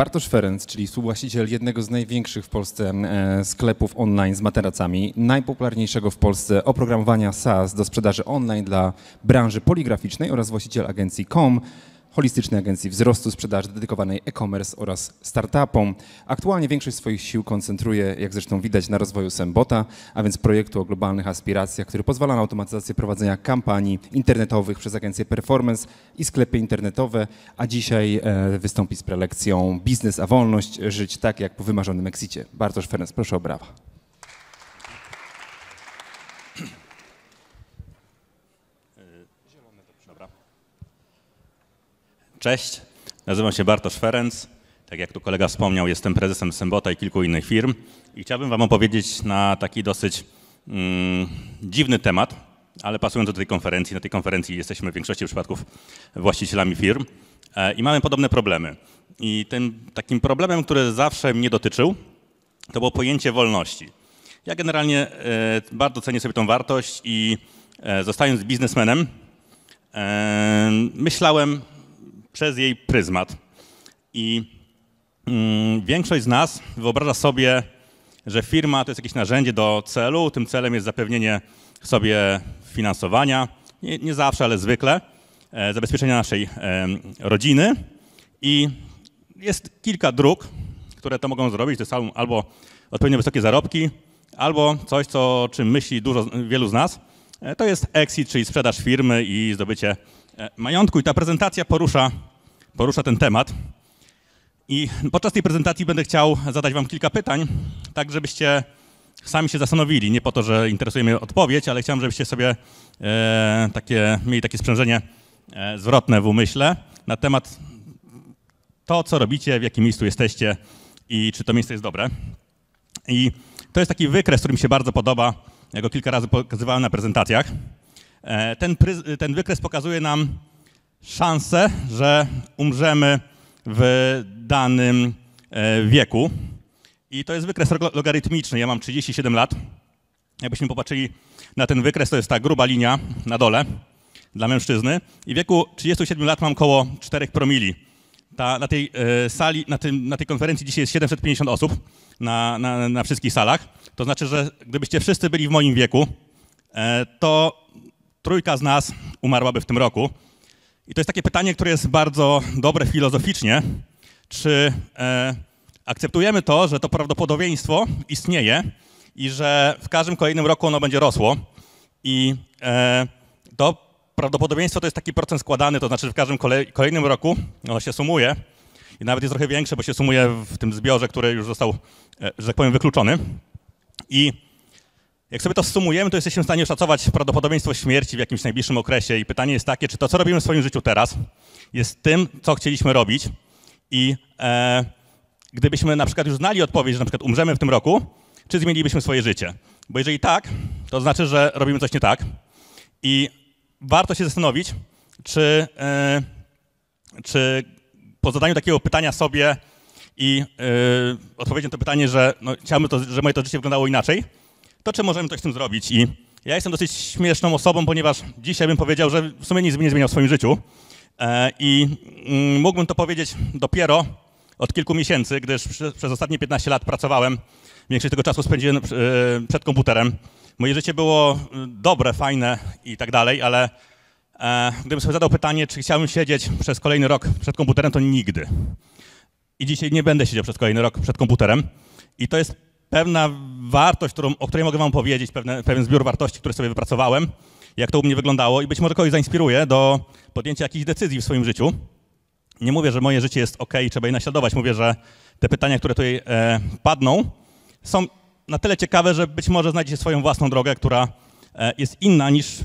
Bartosz Ferenc, czyli współwłaściciel jednego z największych w Polsce e, sklepów online z materacami, najpopularniejszego w Polsce oprogramowania SaaS do sprzedaży online dla branży poligraficznej oraz właściciel agencji COM, holistycznej agencji wzrostu sprzedaży dedykowanej e-commerce oraz startupom. Aktualnie większość swoich sił koncentruje, jak zresztą widać, na rozwoju Sembota, a więc projektu o globalnych aspiracjach, który pozwala na automatyzację prowadzenia kampanii internetowych przez agencje performance i sklepy internetowe, a dzisiaj e, wystąpi z prelekcją Biznes a wolność, żyć tak jak po wymarzonym exicie. Bartosz Ferenc, proszę o brawa. Cześć, nazywam się Bartosz Ferenc. Tak jak tu kolega wspomniał, jestem prezesem Sembota i kilku innych firm i chciałbym Wam opowiedzieć na taki dosyć mm, dziwny temat, ale pasując do tej konferencji. Na tej konferencji jesteśmy w większości przypadków właścicielami firm e, i mamy podobne problemy. I tym takim problemem, który zawsze mnie dotyczył, to było pojęcie wolności. Ja generalnie e, bardzo cenię sobie tą wartość i e, zostając biznesmenem, e, myślałem przez jej pryzmat. I mm, większość z nas wyobraża sobie, że firma to jest jakieś narzędzie do celu. Tym celem jest zapewnienie sobie finansowania, nie, nie zawsze, ale zwykle, e, zabezpieczenia naszej e, rodziny. I jest kilka dróg, które to mogą zrobić. To jest albo, odpowiednio wysokie zarobki, albo coś, co, o czym myśli dużo, wielu z nas. E, to jest exit, czyli sprzedaż firmy i zdobycie majątku. I ta prezentacja porusza, porusza ten temat. I podczas tej prezentacji będę chciał zadać Wam kilka pytań, tak żebyście sami się zastanowili. Nie po to, że interesuje mnie odpowiedź, ale chciałem, żebyście sobie e, takie, mieli takie sprzężenie e, zwrotne w umyśle na temat to, co robicie, w jakim miejscu jesteście i czy to miejsce jest dobre. I to jest taki wykres, który mi się bardzo podoba. Ja go kilka razy pokazywałem na prezentacjach. E, ten, ten wykres pokazuje nam szansę, że umrzemy w danym e, wieku. I to jest wykres log- logarytmiczny. Ja mam 37 lat. Jakbyśmy popatrzyli na ten wykres, to jest ta gruba linia na dole dla mężczyzny. I w wieku 37 lat mam około 4 promili. Ta, na tej e, sali, na, tym, na tej konferencji dzisiaj jest 750 osób na, na, na wszystkich salach. To znaczy, że gdybyście wszyscy byli w moim wieku, to trójka z nas umarłaby w tym roku. I to jest takie pytanie, które jest bardzo dobre filozoficznie. Czy e, akceptujemy to, że to prawdopodobieństwo istnieje i że w każdym kolejnym roku ono będzie rosło i e, to prawdopodobieństwo to jest taki procent składany, to znaczy, w każdym kolej, kolejnym roku ono się sumuje i nawet jest trochę większe, bo się sumuje w tym zbiorze, który już został, e, że tak powiem, wykluczony. I jak sobie to sumujemy, to jesteśmy w stanie szacować prawdopodobieństwo śmierci w jakimś najbliższym okresie. I pytanie jest takie, czy to, co robimy w swoim życiu teraz, jest tym, co chcieliśmy robić. I e, gdybyśmy na przykład już znali odpowiedź, że na przykład umrzemy w tym roku, czy zmienilibyśmy swoje życie? Bo jeżeli tak, to znaczy, że robimy coś nie tak. I warto się zastanowić, czy, e, czy po zadaniu takiego pytania sobie i e, odpowiedzią na to pytanie, że no, chciałbym, to, że moje to życie wyglądało inaczej, to czy możemy coś z tym zrobić? I ja jestem dosyć śmieszną osobą, ponieważ dzisiaj bym powiedział, że w sumie nic bym nie zmieniał w swoim życiu. E, I mm, mógłbym to powiedzieć dopiero od kilku miesięcy, gdyż przez, ostatnie 15 lat pracowałem. Większość tego czasu spędziłem e, przed komputerem. Moje życie było e, dobre, fajne i tak dalej, ale gdybym sobie zadał pytanie, czy chciałbym siedzieć przez kolejny rok przed komputerem, to nigdy. I dzisiaj nie będę siedział przez kolejny rok przed komputerem. I to jest pewna wartość, którą, o której mogę wam powiedzieć, pewne, pewien zbiór wartości, który sobie wypracowałem, jak to u mnie wyglądało i być może kogoś zainspiruje do podjęcia jakichś decyzji w swoim życiu. Nie mówię, że moje życie jest ok i trzeba je naśladować. Mówię, że te pytania, które tutaj e, padną, są na tyle ciekawe, że być może znajdziecie swoją własną drogę, która e, jest inna niż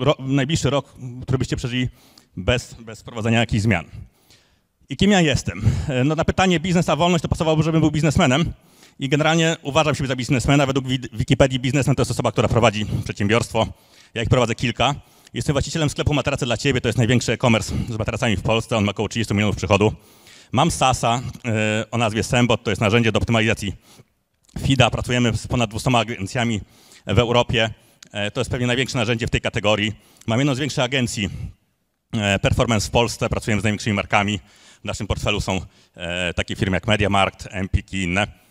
ro, najbliższy rok, który byście przeżyli bez, bez wprowadzenia jakichś zmian. I kim ja jestem? E, no na pytanie biznes a wolność to pasowałoby, żebym był biznesmenem. I generalnie uważam siebie za biznesmena. Według Wikipedii biznesmen to jest osoba, która prowadzi przedsiębiorstwo. Ja ich prowadzę kilka. Jestem właścicielem sklepu Materace dla Ciebie. To jest największy e-commerce z materacami w Polsce. On ma około 30 milionów przychodu. Mam SASA yy, o nazwie Sembot. To jest narzędzie do optymalizacji FIDA. Pracujemy z ponad 200 agencjami w Europie. Yy, to jest pewnie największe narzędzie w tej kategorii. Mam jedną z większych agencji e, performance w Polsce, pracujemy z największymi markami. W naszym portfelu są e, takie firmy jak MediaMarkt, Empik i inne.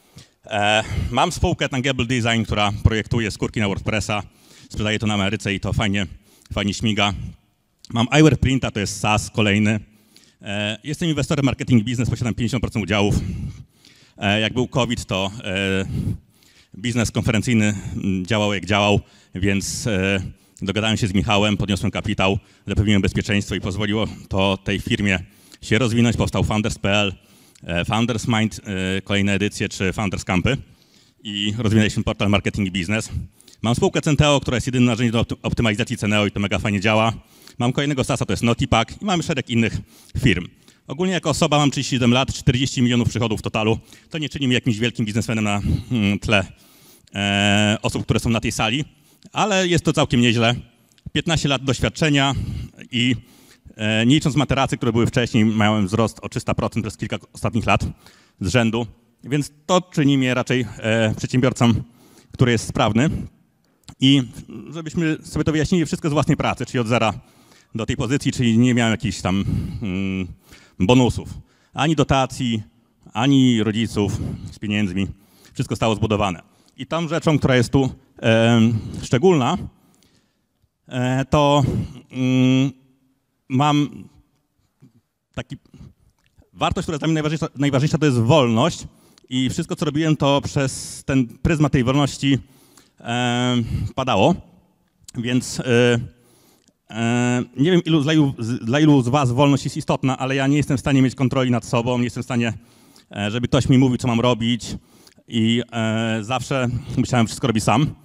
E, Mam spółkę Tangible Design, która projektuje skórki na WordPressa, sprzedaje to na Ameryce i to fajnie, fajnie śmiga. Mam Eyewear Printa, to jest SaaS kolejny. E, Jestem inwestorem marketing business, posiadam 50% udziałów. E, Jak był COVID, to biznes konferencyjny mm, działał jak działał, więc dogadałem się z Michałem, podniosłem kapitał, zapewniłem bezpieczeństwo i pozwoliło to tej firmie się rozwinąć. Powstał Founders.pl, Founders Mind, e, kolejne edycje, czy Founders Campy i rozwinęliśmy portal Marketing i Biznes. Mam spółkę Centeo, która jest jedynym narzędziem do opty- optymalizacji Ceneo i to mega fajnie działa. Mam kolejnego SaaSa, to jest Notipack i mamy szereg innych firm. Ogólnie jako osoba mam 37 lat, 40 milionów przychodów w totalu. To nie czyni mnie jakimś wielkim biznesmenem na mm, tle e, osób, które są na tej sali, ale jest to całkiem nieźle. 15 lat doświadczenia i e, nie licząc materacy, które były wcześniej, miałem wzrost o 300% przez kilka ostatnich lat z rzędu, więc to czyni mnie raczej e, przedsiębiorcą, który jest sprawny. I żebyśmy sobie to wyjaśnili, wszystko z własnej pracy, czyli od zera do tej pozycji, czyli nie miałem jakichś tam mm, bonusów, ani dotacji, ani rodziców z pieniędzmi. Wszystko stało zbudowane. I tą rzeczą, która jest tu e, szczególna, e, to mm, mam taki wartość, która jest dla mnie najważniejsza, najważniejsza, to jest wolność. I wszystko, co robiłem, to przez ten pryzmat tej wolności e, padało. Więc e, e, nie wiem, ilu, dla, ilu, dla ilu z Was wolność jest istotna, ale ja nie jestem w stanie mieć kontroli nad sobą, nie jestem w stanie, e, żeby ktoś mi mówił, co mam robić. I e, zawsze musiałem wszystko robić sam.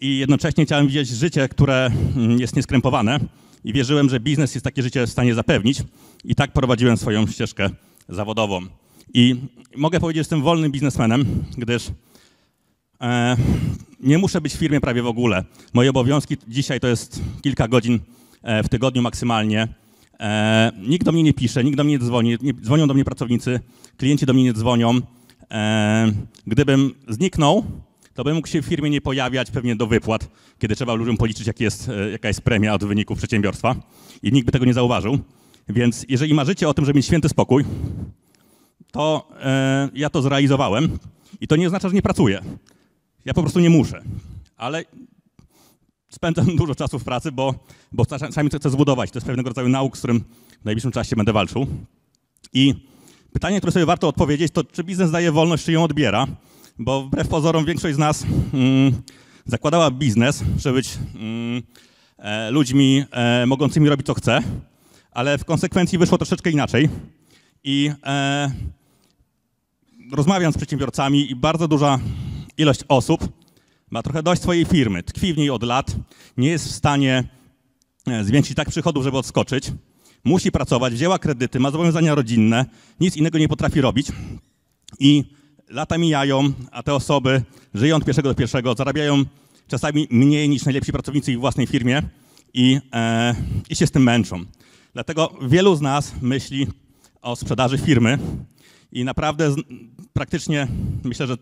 I jednocześnie chciałem widzieć życie, które mm, jest nieskrępowane. I wierzyłem, że biznes jest takie życie w stanie zapewnić. I tak prowadziłem swoją ścieżkę zawodową. I mogę powiedzieć, że jestem wolnym biznesmenem, gdyż e, nie muszę być w firmie prawie w ogóle. Moje obowiązki dzisiaj to jest kilka godzin e, w tygodniu maksymalnie. E, nikt do mnie nie pisze, nikt do mnie nie dzwoni, nie, dzwonią do mnie pracownicy, klienci do mnie nie dzwonią. E, gdybym zniknął, to bym mógł się w firmie nie pojawiać pewnie do wypłat, kiedy trzeba ludziom policzyć, jaki jest, e, jaka jest premia od wyników przedsiębiorstwa i nikt by tego nie zauważył. Więc jeżeli marzycie o tym, żeby mieć święty spokój, to e, ja to zrealizowałem i to nie oznacza, że nie pracuję. Ja po prostu nie muszę, ale spędzam dużo czasu w pracy, bo, bo czasami chcę zbudować. To jest pewnego rodzaju nauk, z którym w najbliższym czasie będę walczył. I pytanie, które sobie warto odpowiedzieć, to czy biznes daje wolność, czy ją odbiera? Bo wbrew pozorom większość z nas mm, zakładała biznes, żeby być mm, e, ludźmi e, mogącymi robić co chce, ale w konsekwencji wyszło troszeczkę inaczej. I e, rozmawiam z przedsiębiorcami i bardzo duża ilość osób ma trochę dość swojej firmy, tkwi w niej od lat, nie jest w stanie e, zwiększyć tak przychodów, żeby odskoczyć, musi pracować, wzięła kredyty, ma zobowiązania rodzinne, nic innego nie potrafi robić i lata mijają, a te osoby żyją od pierwszego do pierwszego, zarabiają czasami mniej niż najlepsi pracownicy w własnej firmie i, e, i się z tym męczą. Dlatego wielu z nas myśli o sprzedaży firmy i naprawdę z, praktycznie myślę, że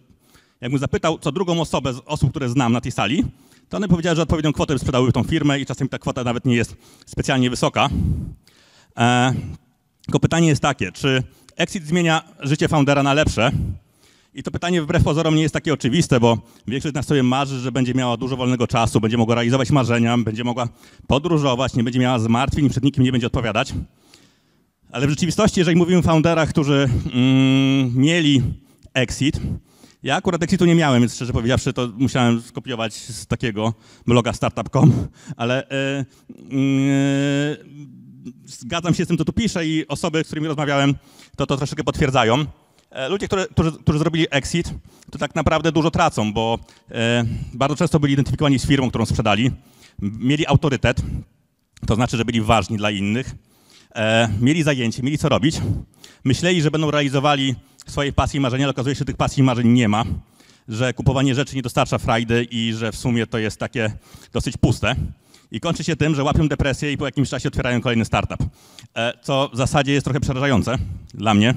jakbym zapytał co drugą osobę z osób, które znam na tej sali, to one powiedziały, że odpowiednią kwotę sprzedały tą firmę i czasem ta kwota nawet nie jest specjalnie wysoka. E, tylko pytanie jest takie, czy exit zmienia życie foundera na lepsze? I to pytanie wbrew pozorom nie jest takie oczywiste, bo większość z nas sobie marzy, że będzie miała dużo wolnego czasu, będzie mogła realizować marzenia, będzie mogła podróżować, nie będzie miała zmartwień przed nikim nie będzie odpowiadać. Ale w rzeczywistości, jeżeli mówimy o founderach, którzy mm, mieli exit, ja akurat exitu nie miałem, więc szczerze powiedziawszy, to musiałem skopiować z takiego bloga startup.com, ale e, mm, zgadzam się z tym, co tu piszę i osoby, z którymi rozmawiałem, to to troszeczkę potwierdzają. E, Ludzie, którzy, którzy zrobili exit, to tak naprawdę dużo tracą, bo e, bardzo często byli identyfikowani z firmą, którą sprzedali, mieli autorytet, to znaczy, że byli ważni dla innych, e, mieli zajęcie, mieli co robić, myśleli, że będą realizowali swoje pasje i marzenia, ale okazuje się, że tych pasji i marzeń nie ma, że kupowanie rzeczy nie dostarcza frajdy i że w sumie to jest takie dosyć puste. I kończy się tym, że łapią depresję i po jakimś czasie otwierają kolejny startup. Co w zasadzie jest trochę przerażające dla mnie,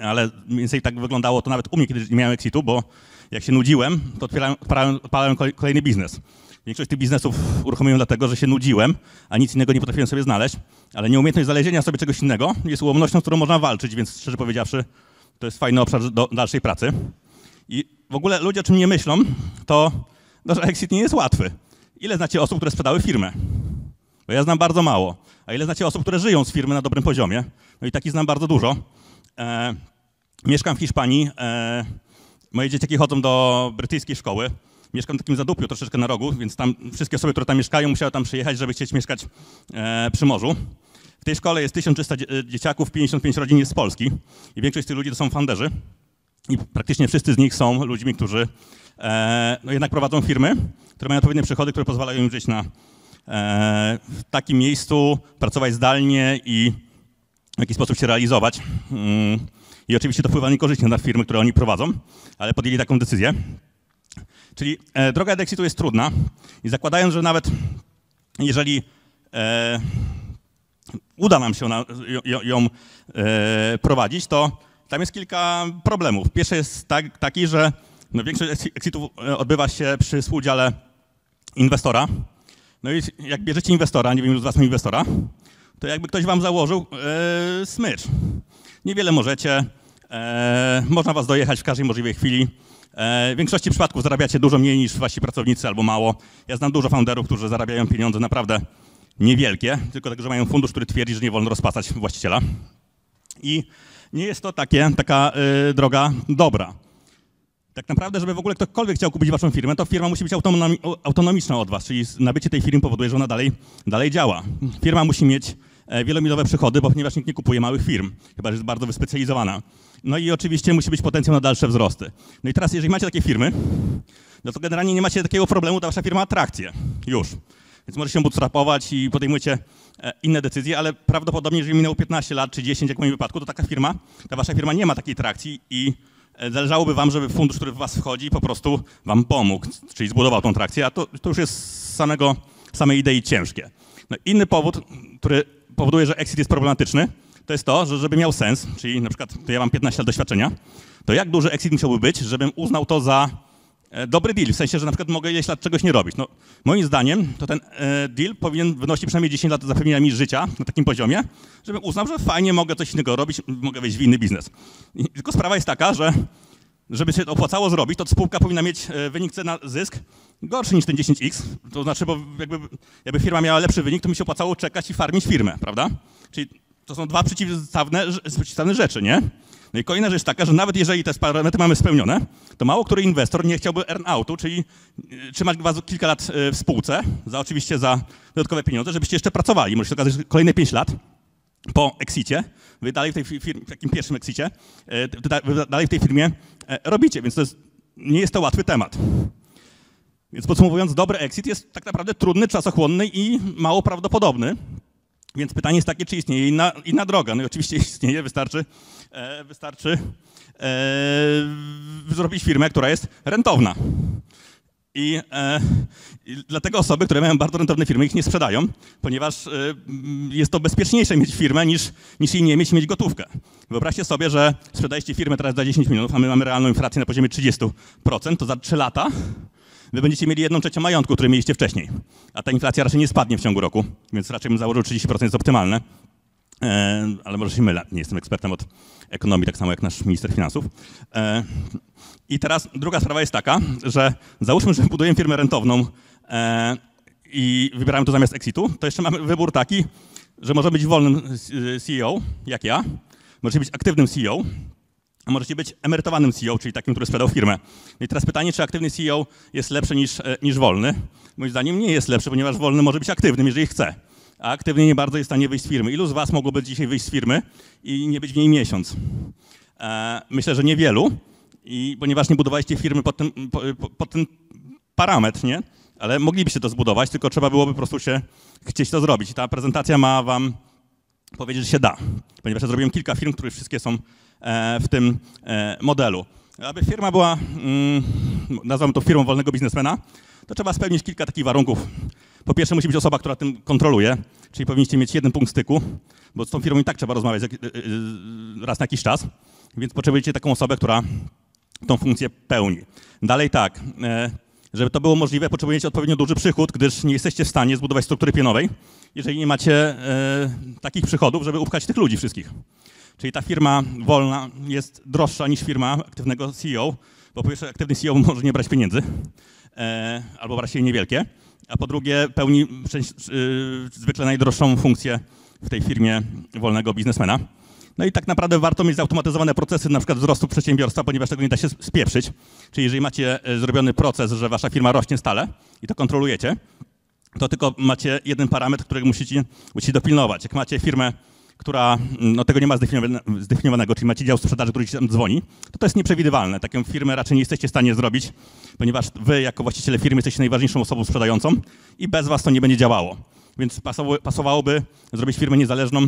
ale mniej więcej tak wyglądało to nawet u mnie, kiedy nie miałem exitu, bo jak się nudziłem, to otwierałem, kolejny biznes. Większość tych biznesów uruchomiłem dlatego, że się nudziłem, a nic innego nie potrafiłem sobie znaleźć, ale nieumiejętność znalezienia sobie czegoś innego jest ułomnością, z którą można walczyć, więc szczerze powiedziawszy, to jest fajny obszar do dalszej pracy. I w ogóle ludzie o czym nie myślą, to, to że exit nie jest łatwy. Ile znacie osób, które sprzedały firmę? Bo ja znam bardzo mało. A ile znacie osób, które żyją z firmy na dobrym poziomie? No i takich znam bardzo dużo. E, mieszkam w Hiszpanii. E, moje dzieciaki chodzą do brytyjskiej szkoły. Mieszkam w takim zadupiu troszeczkę na rogu, więc tam wszystkie osoby, które tam mieszkają, musiały tam przyjechać, żeby chcieć mieszkać e, przy morzu. W tej szkole jest 1300 dzie- dzieciaków, 55 rodzin jest z Polski i większość z tych ludzi to są funderzy. I praktycznie wszyscy z nich są ludźmi, którzy e, no jednak prowadzą firmy, które mają odpowiednie przychody, które pozwalają im żyć na, e, w takim miejscu, pracować zdalnie i w jakiś sposób się realizować. Mm, I oczywiście to wpływa niekorzystnie na firmy, które oni prowadzą, ale podjęli taką decyzję. Czyli e, droga do exitu jest trudna i zakładając, że nawet jeżeli e, uda nam się ona, ją, ją e, prowadzić, to tam jest kilka problemów. Pierwszy jest tak, taki, że no, większość ex- exitów e, odbywa się przy współudziale inwestora. No i jak bierzecie inwestora, nie wiem, ilu z was inwestora, to jakby ktoś wam założył e, smycz. Niewiele możecie, e, można was dojechać w każdej możliwej chwili. E, w większości przypadków zarabiacie dużo mniej niż wasi pracownicy albo mało. Ja znam dużo founderów, którzy zarabiają pieniądze naprawdę niewielkie, tylko dlatego, że mają fundusz, który twierdzi, że nie wolno rozpasać właściciela. I nie jest to takie, taka y, droga dobra. Tak naprawdę, żeby w ogóle ktokolwiek chciał kupić waszą firmę, to firma musi być autonomi- autonomiczna od was, czyli nabycie tej firmy powoduje, że ona dalej, dalej działa. Firma musi mieć e, wielomilowe przychody, bo ponieważ nikt nie kupuje małych firm, chyba że jest bardzo wyspecjalizowana. No i oczywiście musi być potencjał na dalsze wzrosty. No i teraz, jeżeli macie takie firmy, no to generalnie nie macie takiego problemu, to wasza firma ma atrakcję. Już. Więc możecie się bootstrapować i podejmujecie e, inne decyzje, ale prawdopodobnie, jeżeli minęło 15 lat czy 10, jak w moim wypadku, to taka firma, ta wasza firma nie ma takiej trakcji i e, zależałoby wam, żeby fundusz, który w was wchodzi, po prostu wam pomógł, czyli zbudował tą trakcję, a to, to już jest z samego, samej idei ciężkie. No, inny powód, który powoduje, że exit jest problematyczny, to jest to, że żeby miał sens, czyli na przykład to ja mam 15 lat doświadczenia, to jak duży exit musiałby być, żebym uznał to za e, dobry deal, w sensie, że na przykład mogę ileś lat czegoś nie robić. No, moim zdaniem to ten e, deal powinien wynosić przynajmniej 10 lat zapewnienia mi życia na takim poziomie, żebym uznał, że fajnie mogę coś innego robić, mogę wejść w inny biznes. Tylko sprawa jest taka, że żeby się to opłacało zrobić, to spółka powinna mieć e, wynik cena zysk gorszy niż ten 10x. To znaczy, bo jakby, jakby firma miała lepszy wynik, to mi się opłacało czekać i farmić firmę, prawda? Czyli to są dwa przeciwstawne, przeciwstawne rzeczy, nie? No i kolejna rzecz taka, że nawet jeżeli te parametry mamy spełnione, to mało który inwestor nie chciałby earn-outu, czyli e, trzymać was kilka lat e, w spółce, za oczywiście za dodatkowe pieniądze, żebyście jeszcze pracowali. Może się okazać, że kolejne 5 lat po exicie, wy dalej w tej firmie, w takim pierwszym exicie, wy dalej w tej firmie e, robicie, więc to jest, nie jest to łatwy temat. Więc podsumowując, dobry exit jest tak naprawdę trudny, czasochłonny i mało prawdopodobny. Więc pytanie jest takie, czy istnieje inna, inna droga. No i oczywiście istnieje, wystarczy, e, wystarczy e, zrobić firmę, która jest rentowna. I, e, I dlatego osoby, które mają bardzo rentowne firmy, ich nie sprzedają, ponieważ e, jest to bezpieczniejsze mieć firmę niż, niż jej nie mieć, mieć gotówkę. Wyobraźcie sobie, że sprzedajecie firmę teraz za 10 milionów, a my mamy realną inflację na poziomie 30%, to za 3 lata wy będziecie mieli jedną trzecią majątku, który mieliście wcześniej. A ta inflacja raczej nie spadnie w ciągu roku, więc raczej bym założył 30% jest optymalne. E, ale może się mylę, nie jestem ekspertem od ekonomii, tak samo jak nasz minister finansów. E, I teraz druga sprawa jest taka, że załóżmy, że budujemy firmę rentowną e, i wybieramy to zamiast exitu, to jeszcze mamy wybór taki, że może być wolnym CEO, jak ja, możecie być aktywnym CEO, możecie być emerytowanym CEO, czyli takim, który sprzedał firmę. I teraz pytanie, czy aktywny CEO jest lepszy niż, e, niż wolny? Moim zdaniem nie jest lepszy, ponieważ wolny może być aktywnym, jeżeli chce. A aktywny nie bardzo jest w stanie wyjść z firmy. Ilu z was mogłoby dzisiaj wyjść z firmy i nie być w niej miesiąc? E, myślę, że niewielu, i ponieważ nie budowaliście firmy pod ten, ten parametr, nie? Ale moglibyście to zbudować, tylko trzeba byłoby po prostu się chcieć to zrobić. I ta prezentacja ma wam powiedzieć, że się da, ponieważ ja zrobiłem kilka firm, które wszystkie są w tym e, modelu. Aby firma była, mm, nazwamy to firmą wolnego biznesmena, to trzeba spełnić kilka takich warunków. Po pierwsze musi być osoba, która tym kontroluje, czyli powinniście mieć jeden punkt styku, bo z tą firmą i tak trzeba rozmawiać e, e, raz na jakiś czas, więc potrzebujecie taką osobę, która tą funkcję pełni. Dalej tak, e, Żeby to było możliwe, potrzebujecie odpowiednio duży przychód, gdyż nie jesteście w stanie zbudować struktury pionowej, jeżeli nie macie e, takich przychodów, żeby upchać tych ludzi wszystkich. Czyli ta firma wolna jest droższa niż firma aktywnego CEO, bo po pierwsze aktywny CEO może nie brać pieniędzy, e, albo brać je niewielkie, a po drugie pełni przecież, y, zwykle najdroższą funkcję w tej firmie wolnego biznesmena. No i tak naprawdę warto mieć zautomatyzowane procesy na przykład wzrostu przedsiębiorstwa, ponieważ tego nie da się spieprzyć. Czyli jeżeli macie e, zrobiony proces, że wasza firma rośnie stale i to kontrolujecie, to tylko macie jeden parametr, którego musicie, musicie dopilnować. Jak macie firmę, która no, tego nie ma zdefiniowane- zdefiniowanego, czyli macie dział sprzedaży, który ci tam dzwoni, to to jest nieprzewidywalne. Taką firmę raczej nie jesteście w stanie zrobić, ponieważ wy jako właściciele firmy jesteście najważniejszą osobą sprzedającą i bez was to nie będzie działało. Więc pasowałoby zrobić firmę niezależną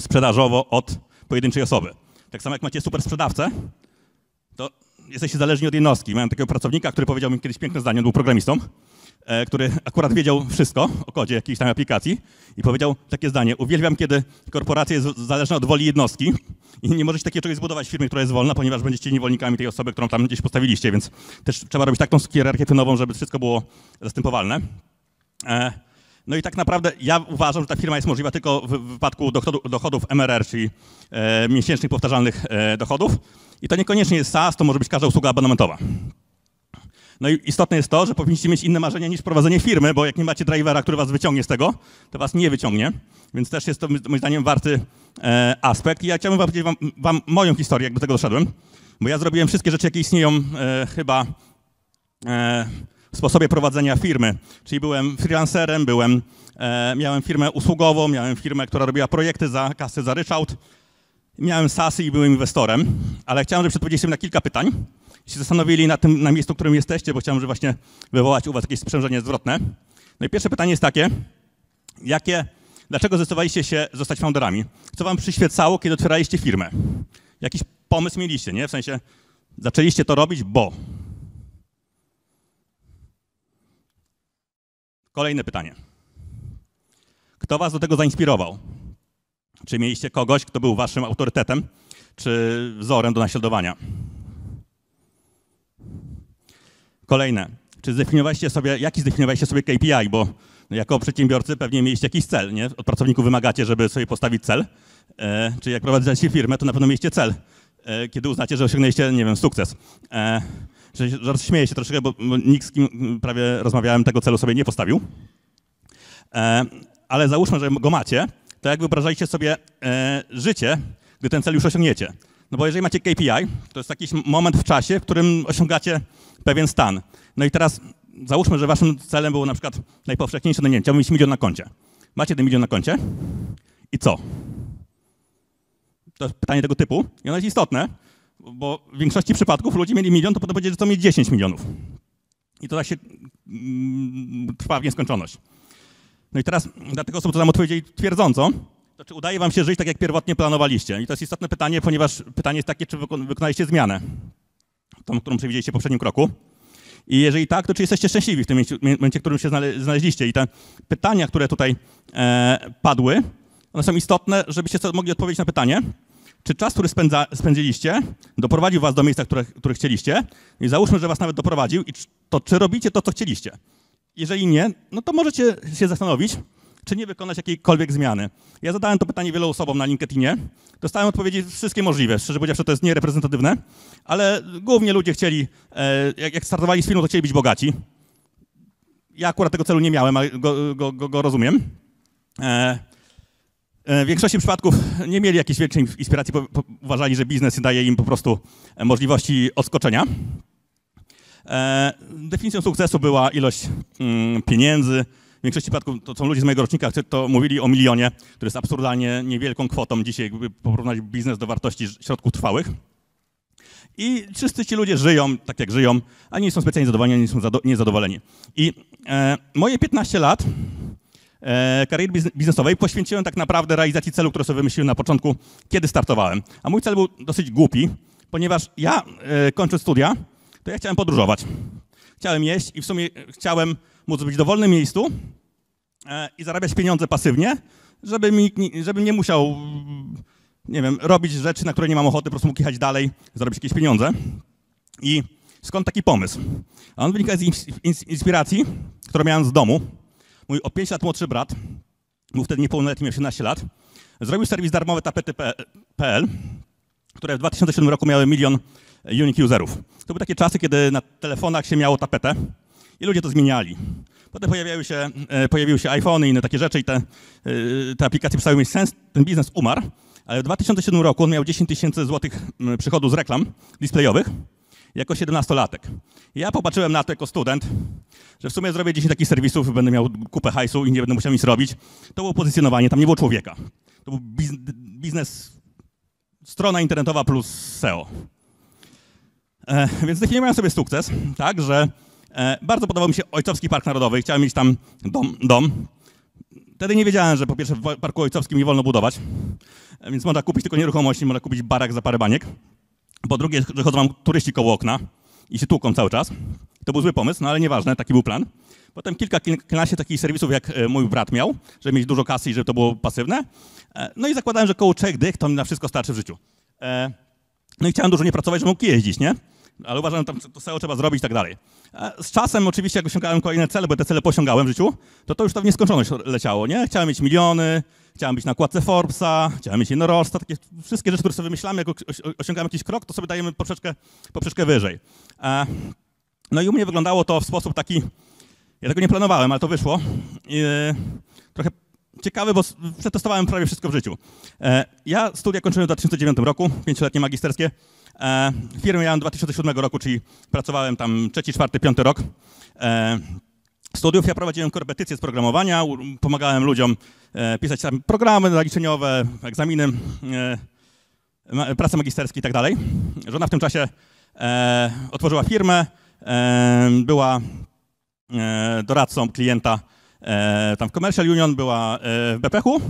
sprzedażowo od pojedynczej osoby. Tak samo jak macie super sprzedawcę, to jesteście zależni od jednostki. Miałem takiego pracownika, który powiedział mi kiedyś piękne zdanie, on był programistą, który akurat wiedział wszystko o kodzie jakiejś tam aplikacji i powiedział takie zdanie. Uwielbiam, kiedy korporacja jest zależna od woli jednostki i nie możecie takiego czegoś zbudować w firmie, która jest wolna, ponieważ będziecie niewolnikami tej osoby, którą tam gdzieś postawiliście, więc też trzeba robić taką hierarchię pionową, żeby wszystko było zastępowalne. E, No i tak naprawdę ja uważam, że ta firma jest możliwa tylko w wypadku dochodów MRR, czyli e, miesięcznych powtarzalnych e, dochodów. I to niekoniecznie jest SaaS, to może być każda usługa abonamentowa. No i istotne jest to, że powinniście mieć inne marzenia niż prowadzenie firmy, bo jak nie macie drivera, który was wyciągnie z tego, to was nie wyciągnie. Więc też jest to moim zdaniem warty e, aspekt. I ja chciałbym powiedzieć wam, wam moją historię, jak do tego doszedłem. Bo ja zrobiłem wszystkie rzeczy, jakie istnieją e, chyba e, w sposobie prowadzenia firmy. Czyli byłem freelancerem, byłem, e, miałem firmę usługową, miałem firmę, która robiła projekty za kasę, za ryczałt. Miałem SASy i byłem inwestorem, ale chciałem, żebyście odpowiedzieli na kilka pytań się zastanowili na tym, na miejscu, w którym jesteście, bo chciałem, żeby właśnie wywołać u was jakieś sprzężenie zwrotne. No i pierwsze pytanie jest takie, jakie, dlaczego zdecydowaliście się zostać founderami? Co wam przyświecało, kiedy otwieraliście firmę? Jakiś pomysł mieliście, nie? W sensie, zaczęliście to robić, bo... Kolejne pytanie. Kto was do tego zainspirował? Czy mieliście kogoś, kto był waszym autorytetem, czy wzorem do naśladowania? Kolejne. Czy zdefiniowaliście sobie, jaki zdefiniowaliście sobie KPI, bo jako przedsiębiorcy pewnie mieliście jakiś cel, nie? Od pracowników wymagacie, żeby sobie postawić cel. E, czy jak prowadzicie firmę, to na pewno mieliście cel, e, kiedy uznacie, że osiągnęliście, nie wiem, sukces. E, że śmieję się troszeczkę, bo, bo nikt z kim prawie rozmawiałem tego celu sobie nie postawił. E, ale załóżmy, że go macie, to jak wyobrażaliście sobie e, życie, gdy ten cel już osiągniecie? No bo jeżeli macie KPI, to jest jakiś moment w czasie, w którym osiągacie pewien stan. No i teraz załóżmy, że waszym celem było na przykład najpowszechniejsze, no nie wiem, chciałbym mieć milion na koncie. Macie ten milion na koncie i co? To jest pytanie tego typu i ono jest istotne, bo w większości przypadków ludzie mieli milion, to potem powiedzieli, że chcą mieć 10 milionów. I to tak się mm, trwa w nieskończoność. No i teraz dla tych osób, co nam odpowiedzieli twierdząco, czy udaje wam się żyć tak, jak pierwotnie planowaliście? I to jest istotne pytanie, ponieważ pytanie jest takie, czy wyko- wykonaliście zmianę, tą, którą przewidzieliście w poprzednim kroku. I jeżeli tak, to czy jesteście szczęśliwi w tym momencie, w którym się znale- znaleźliście? I te pytania, które tutaj e, padły, one są istotne, żebyście mogli odpowiedzieć na pytanie, czy czas, który spędza, spędziliście, doprowadził was do miejsca, które, które chcieliście i załóżmy, że was nawet doprowadził, i to czy robicie to, co chcieliście? Jeżeli nie, no to możecie się zastanowić, czy nie wykonać jakiejkolwiek zmiany. Ja zadałem to pytanie wielu osobom na LinkedInie. Dostałem odpowiedzi wszystkie możliwe. Szczerze powiedziawszy, to jest niereprezentatywne, ale głównie ludzie chcieli, e, jak, startowali z firmą, to chcieli być bogaci. Ja akurat tego celu nie miałem, ale go, go, go, go rozumiem. E, e, w większości przypadków nie mieli jakiejś większej inspiracji, bo, uważali, że biznes daje im po prostu możliwości odskoczenia. Definicją sukcesu była ilość mm, pieniędzy. W większości przypadków to są ludzie z mojego rocznika, to mówili o milionie, który jest absurdalnie niewielką kwotą dzisiaj, jakby porównać biznes do wartości środków trwałych. I wszyscy ci ludzie żyją tak, jak żyją, a nie są specjalnie zadowoleni, ani są zado- niezadowoleni. I e, moje 15 lat e, kariery bizn- biznesowej poświęciłem tak naprawdę realizacji celu, który sobie wymyśliłem na początku, kiedy startowałem. A mój cel był dosyć głupi, ponieważ ja e, kończę studia, to ja chciałem podróżować. Chciałem jeść i w sumie chciałem móc być w dowolnym miejscu e, i zarabiać pieniądze pasywnie, żeby mi, żebym nie musiał, nie wiem, robić rzeczy, na które nie mam ochoty, po prostu mógł jechać dalej, zarobić jakieś pieniądze. I skąd taki pomysł? A on wynika z ins- ins- inspiracji, którą miałem z domu. Mój o 5 lat młodszy brat, był wtedy niepełnoletni, miał 18 lat, zrobił serwis darmowe tapety.pl, które w 2007 roku miały milion unique userów. To były takie czasy, kiedy na telefonach się miało tapetę i ludzie to zmieniali. Potem pojawiały się, e, pojawiły się iPhony i inne takie rzeczy i te, e, te aplikacje przestały mieć sens, ten biznes umarł, ale w 2007 roku on miał 10 tysięcy złotych przychodu z reklam displayowych jako 17-latek. I Ja popatrzyłem na to jako student, że w sumie zrobię 10 takich serwisów, będę miał kupę hajsu i nie będę musiał nic robić. To było pozycjonowanie, tam nie było człowieka. To był biz- biznes, strona internetowa plus SEO. E, więc zdefiniowałem sobie sukces, tak, że bardzo podobał mi się Ojcowski Park Narodowy, chciałem mieć tam dom, dom. Wtedy nie wiedziałem, że po pierwsze w Parku Ojcowskim nie wolno budować, e, więc można kupić tylko nieruchomości, można kupić barak za parę baniek. Po drugie, że chodzą wam turyści koło okna i się tłuką cały czas. To był zły pomysł, no ale nieważne, taki był plan. Potem kilka, kilkanaście takich serwisów, jak e, mój brat miał, żeby mieć dużo kasy i żeby to było pasywne. E, No i zakładałem, że koło trzech dych to mi na wszystko starczy w życiu. E, No i chciałem dużo nie pracować, żeby mógł jeździć, nie? Ale uważam, że tam to SEO trzeba zrobić i tak dalej. Z czasem oczywiście, jak osiągałem kolejne cele, bo te cele posiągałem w życiu, to to już to w nieskończoność leciało, nie? Chciałem mieć miliony, chciałem być na kładce Forbesa, chciałem mieć jednorożca, takie wszystkie rzeczy, które sobie wymyślamy, jak osi- osiągamy jakiś krok, to sobie dajemy poprzeczkę, poprzeczkę wyżej. E, No i u mnie wyglądało to w sposób taki, ja tego nie planowałem, ale to wyszło. Trochę ciekawy, bo przetestowałem prawie wszystko w życiu. E, Ja studia kończyłem w 2009 roku, pięcioletnie magisterskie. E, Firmę miałem 2007 roku, czyli pracowałem tam trzeci, czwarty, piąty rok. E, Studiów ja prowadziłem korepetycje z programowania, pomagałem ludziom e, pisać tam programy zaliczeniowe, egzaminy, e, prace magisterskie i tak dalej. Żona w tym czasie otworzyła firmę, była doradcą klienta tam w Commercial Union, była w BPH-u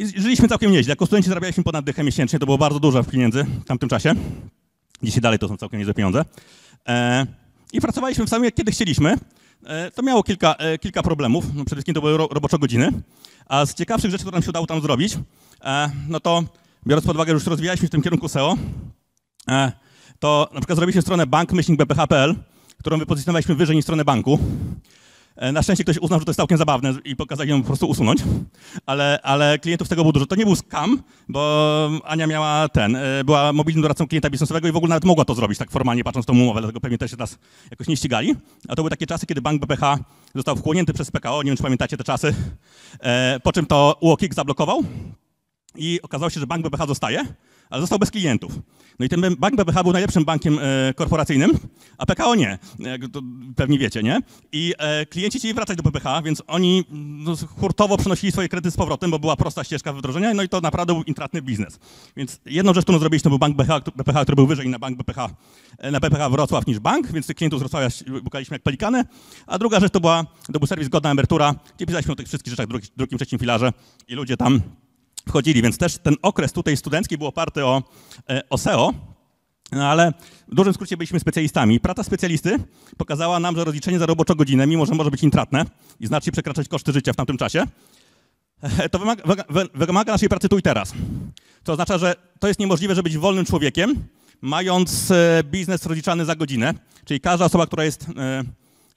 i żyliśmy całkiem nieźle. Jako studenci zarabialiśmy ponad dychę miesięcznie, to było bardzo dużo pieniędzy w tamtym czasie. Dzisiaj dalej to są całkiem niezłe pieniądze. E, I pracowaliśmy w samym jak kiedy chcieliśmy. E, to miało kilka, e, kilka problemów. No, przede wszystkim to były ro, robocze godziny. A z ciekawszych rzeczy, które nam się udało tam zrobić, e, no to biorąc pod uwagę, że już rozwijaliśmy w tym kierunku SEO, e, to na przykład zrobiliśmy stronę bank-bph.pl, którą wypozycjonowaliśmy wyżej niż stronę banku. E, Na szczęście ktoś uznał, że to jest całkiem zabawne i pokazali ją po prostu usunąć, ale, ale klientów tego było dużo. To nie był scam, bo Ania miała ten, e, była mobilnym doradcą klienta biznesowego i w ogóle nawet mogła to zrobić tak formalnie, patrząc tą umowę, dlatego pewnie też się nas jakoś nie ścigali. A to były takie czasy, kiedy bank BPH został wchłonięty przez PKO, nie wiem czy pamiętacie te czasy, e, po czym to UOKiK zablokował i okazało się, że bank BPH zostaje, ale został bez klientów. No i ten bank BPH był najlepszym bankiem e, korporacyjnym, a PKO nie. Jak to pewnie wiecie, nie? I e, klienci chcieli wracać do BPH, więc oni no, hurtowo przenosili swoje kredyty z powrotem, bo była prosta ścieżka wdrożenia, no i to naprawdę był intratny biznes. Więc jedną rzecz, którą zrobiliśmy, to był bank BPH, BPH który był wyżej na bank BPH, e, na BPH Wrocław niż bank, więc tych klientów z Wrocławia bukaliśmy jak pelikany. A druga rzecz to, była, to był serwis Godna Emerytura, gdzie pisaliśmy o tych wszystkich rzeczach w drugim trzecim filarze i ludzie tam wchodzili, więc też ten okres tutaj studencki był oparty o, e, o SEO, no ale w dużym skrócie byliśmy specjalistami. Praca specjalisty pokazała nam, że rozliczenie za roboczą godzinę, mimo że może być intratne i znacznie przekraczać koszty życia w tamtym czasie, to wymaga, wymaga, wymaga naszej pracy tu i teraz. To oznacza, że to jest niemożliwe, żeby być wolnym człowiekiem, mając e, biznes rozliczany za godzinę, czyli każda osoba, która jest e,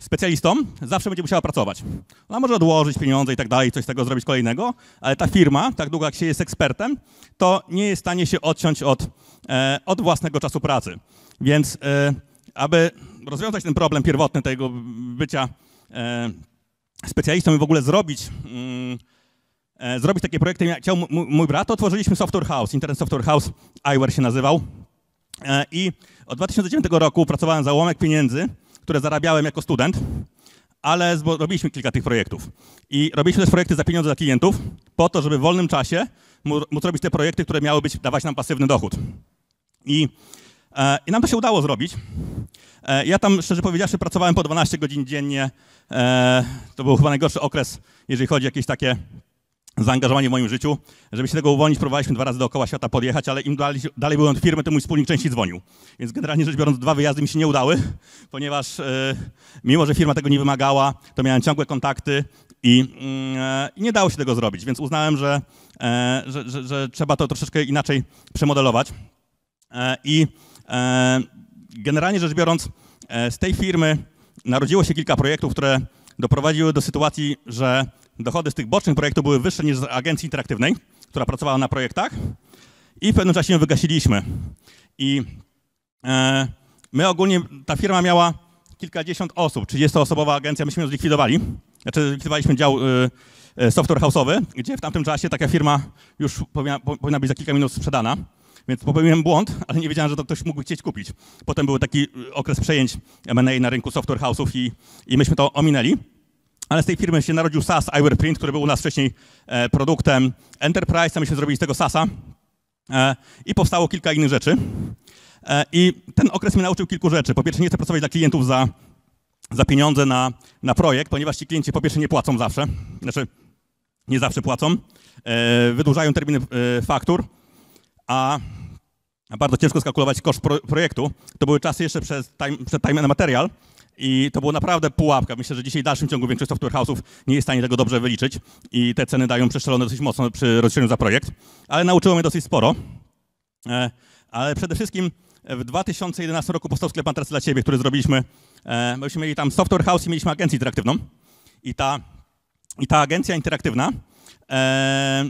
specjalistą, zawsze będzie musiała pracować. Ona może odłożyć pieniądze i tak dalej, coś z tego zrobić kolejnego, ale ta firma, tak długo jak się jest ekspertem, to nie jest w stanie się odciąć od, e, od własnego czasu pracy. Więc e, aby rozwiązać ten problem pierwotny tego bycia e, specjalistą i w ogóle zrobić, mm, e, zrobić takie projekty, jak chciał mój brat, otworzyliśmy Software House, Internet Software House, iWare się nazywał. E, I od 2009 roku pracowałem za ułamek pieniędzy, które zarabiałem jako student, ale robiliśmy kilka tych projektów. I robiliśmy też projekty za pieniądze dla klientów, po to, żeby w wolnym czasie mó- móc robić te projekty, które miały być, dawać nam pasywny dochód. I, e, i nam to się udało zrobić. E, ja tam, szczerze powiedziawszy, pracowałem po 12 godzin dziennie. E, to był chyba najgorszy okres, jeżeli chodzi o jakieś takie zaangażowanie w moim życiu. Żeby się tego uwolnić, próbowaliśmy dwa razy dookoła świata podjechać, ale im dalej, dalej byłem od firmy, to mój wspólnik częściej dzwonił. Więc generalnie rzecz biorąc, dwa wyjazdy mi się nie udały, ponieważ e, mimo, że firma tego nie wymagała, to miałem ciągłe kontakty i, i nie dało się tego zrobić. Więc uznałem, że, e, że, że, że trzeba to troszeczkę inaczej przemodelować. I generalnie rzecz biorąc, z tej firmy narodziło się kilka projektów, które doprowadziły do sytuacji, że dochody z tych bocznych projektów były wyższe niż z agencji interaktywnej, która pracowała na projektach i w pewnym czasie ją wygasiliśmy. I e, my ogólnie, ta firma miała kilkadziesiąt osób, 30-osobowa agencja, myśmy ją zlikwidowali. Znaczy zlikwidowaliśmy dział y, y, software house'owy, gdzie w tamtym czasie taka firma już powinna, po- powinna być za kilka minut sprzedana. Więc popełniłem błąd, ale nie wiedziałem, że to ktoś mógł chcieć kupić. Potem był taki y, okres przejęć M&A na rynku software house'ów i, i myśmy to ominęli. Ale z tej firmy się narodził SaaS Iwerprint, który był u nas wcześniej e, produktem Enterprise, a myśmy zrobili z tego SaaSa e, i powstało kilka innych rzeczy. E, I ten okres mnie nauczył kilku rzeczy. Po pierwsze, nie chcę pracować dla klientów za, za pieniądze na, na projekt, ponieważ ci klienci po pierwsze nie płacą zawsze, znaczy nie zawsze płacą, wydłużają terminy faktur, a bardzo ciężko skalkulować koszt pro, projektu. To były czasy jeszcze przed time, przed time and Material i to było naprawdę pułapka. Myślę, że dzisiaj w dalszym ciągu większość software house'ów nie jest w stanie tego dobrze wyliczyć i te ceny dają przeszczelone dosyć mocno przy rozliczeniu za projekt, ale nauczyło mnie dosyć sporo. E, ale przede wszystkim w 2011 roku powstał sklep Materacy dla Ciebie, który zrobiliśmy. E, myśmy mieli tam software house i mieliśmy agencję interaktywną i ta, i ta agencja interaktywna e,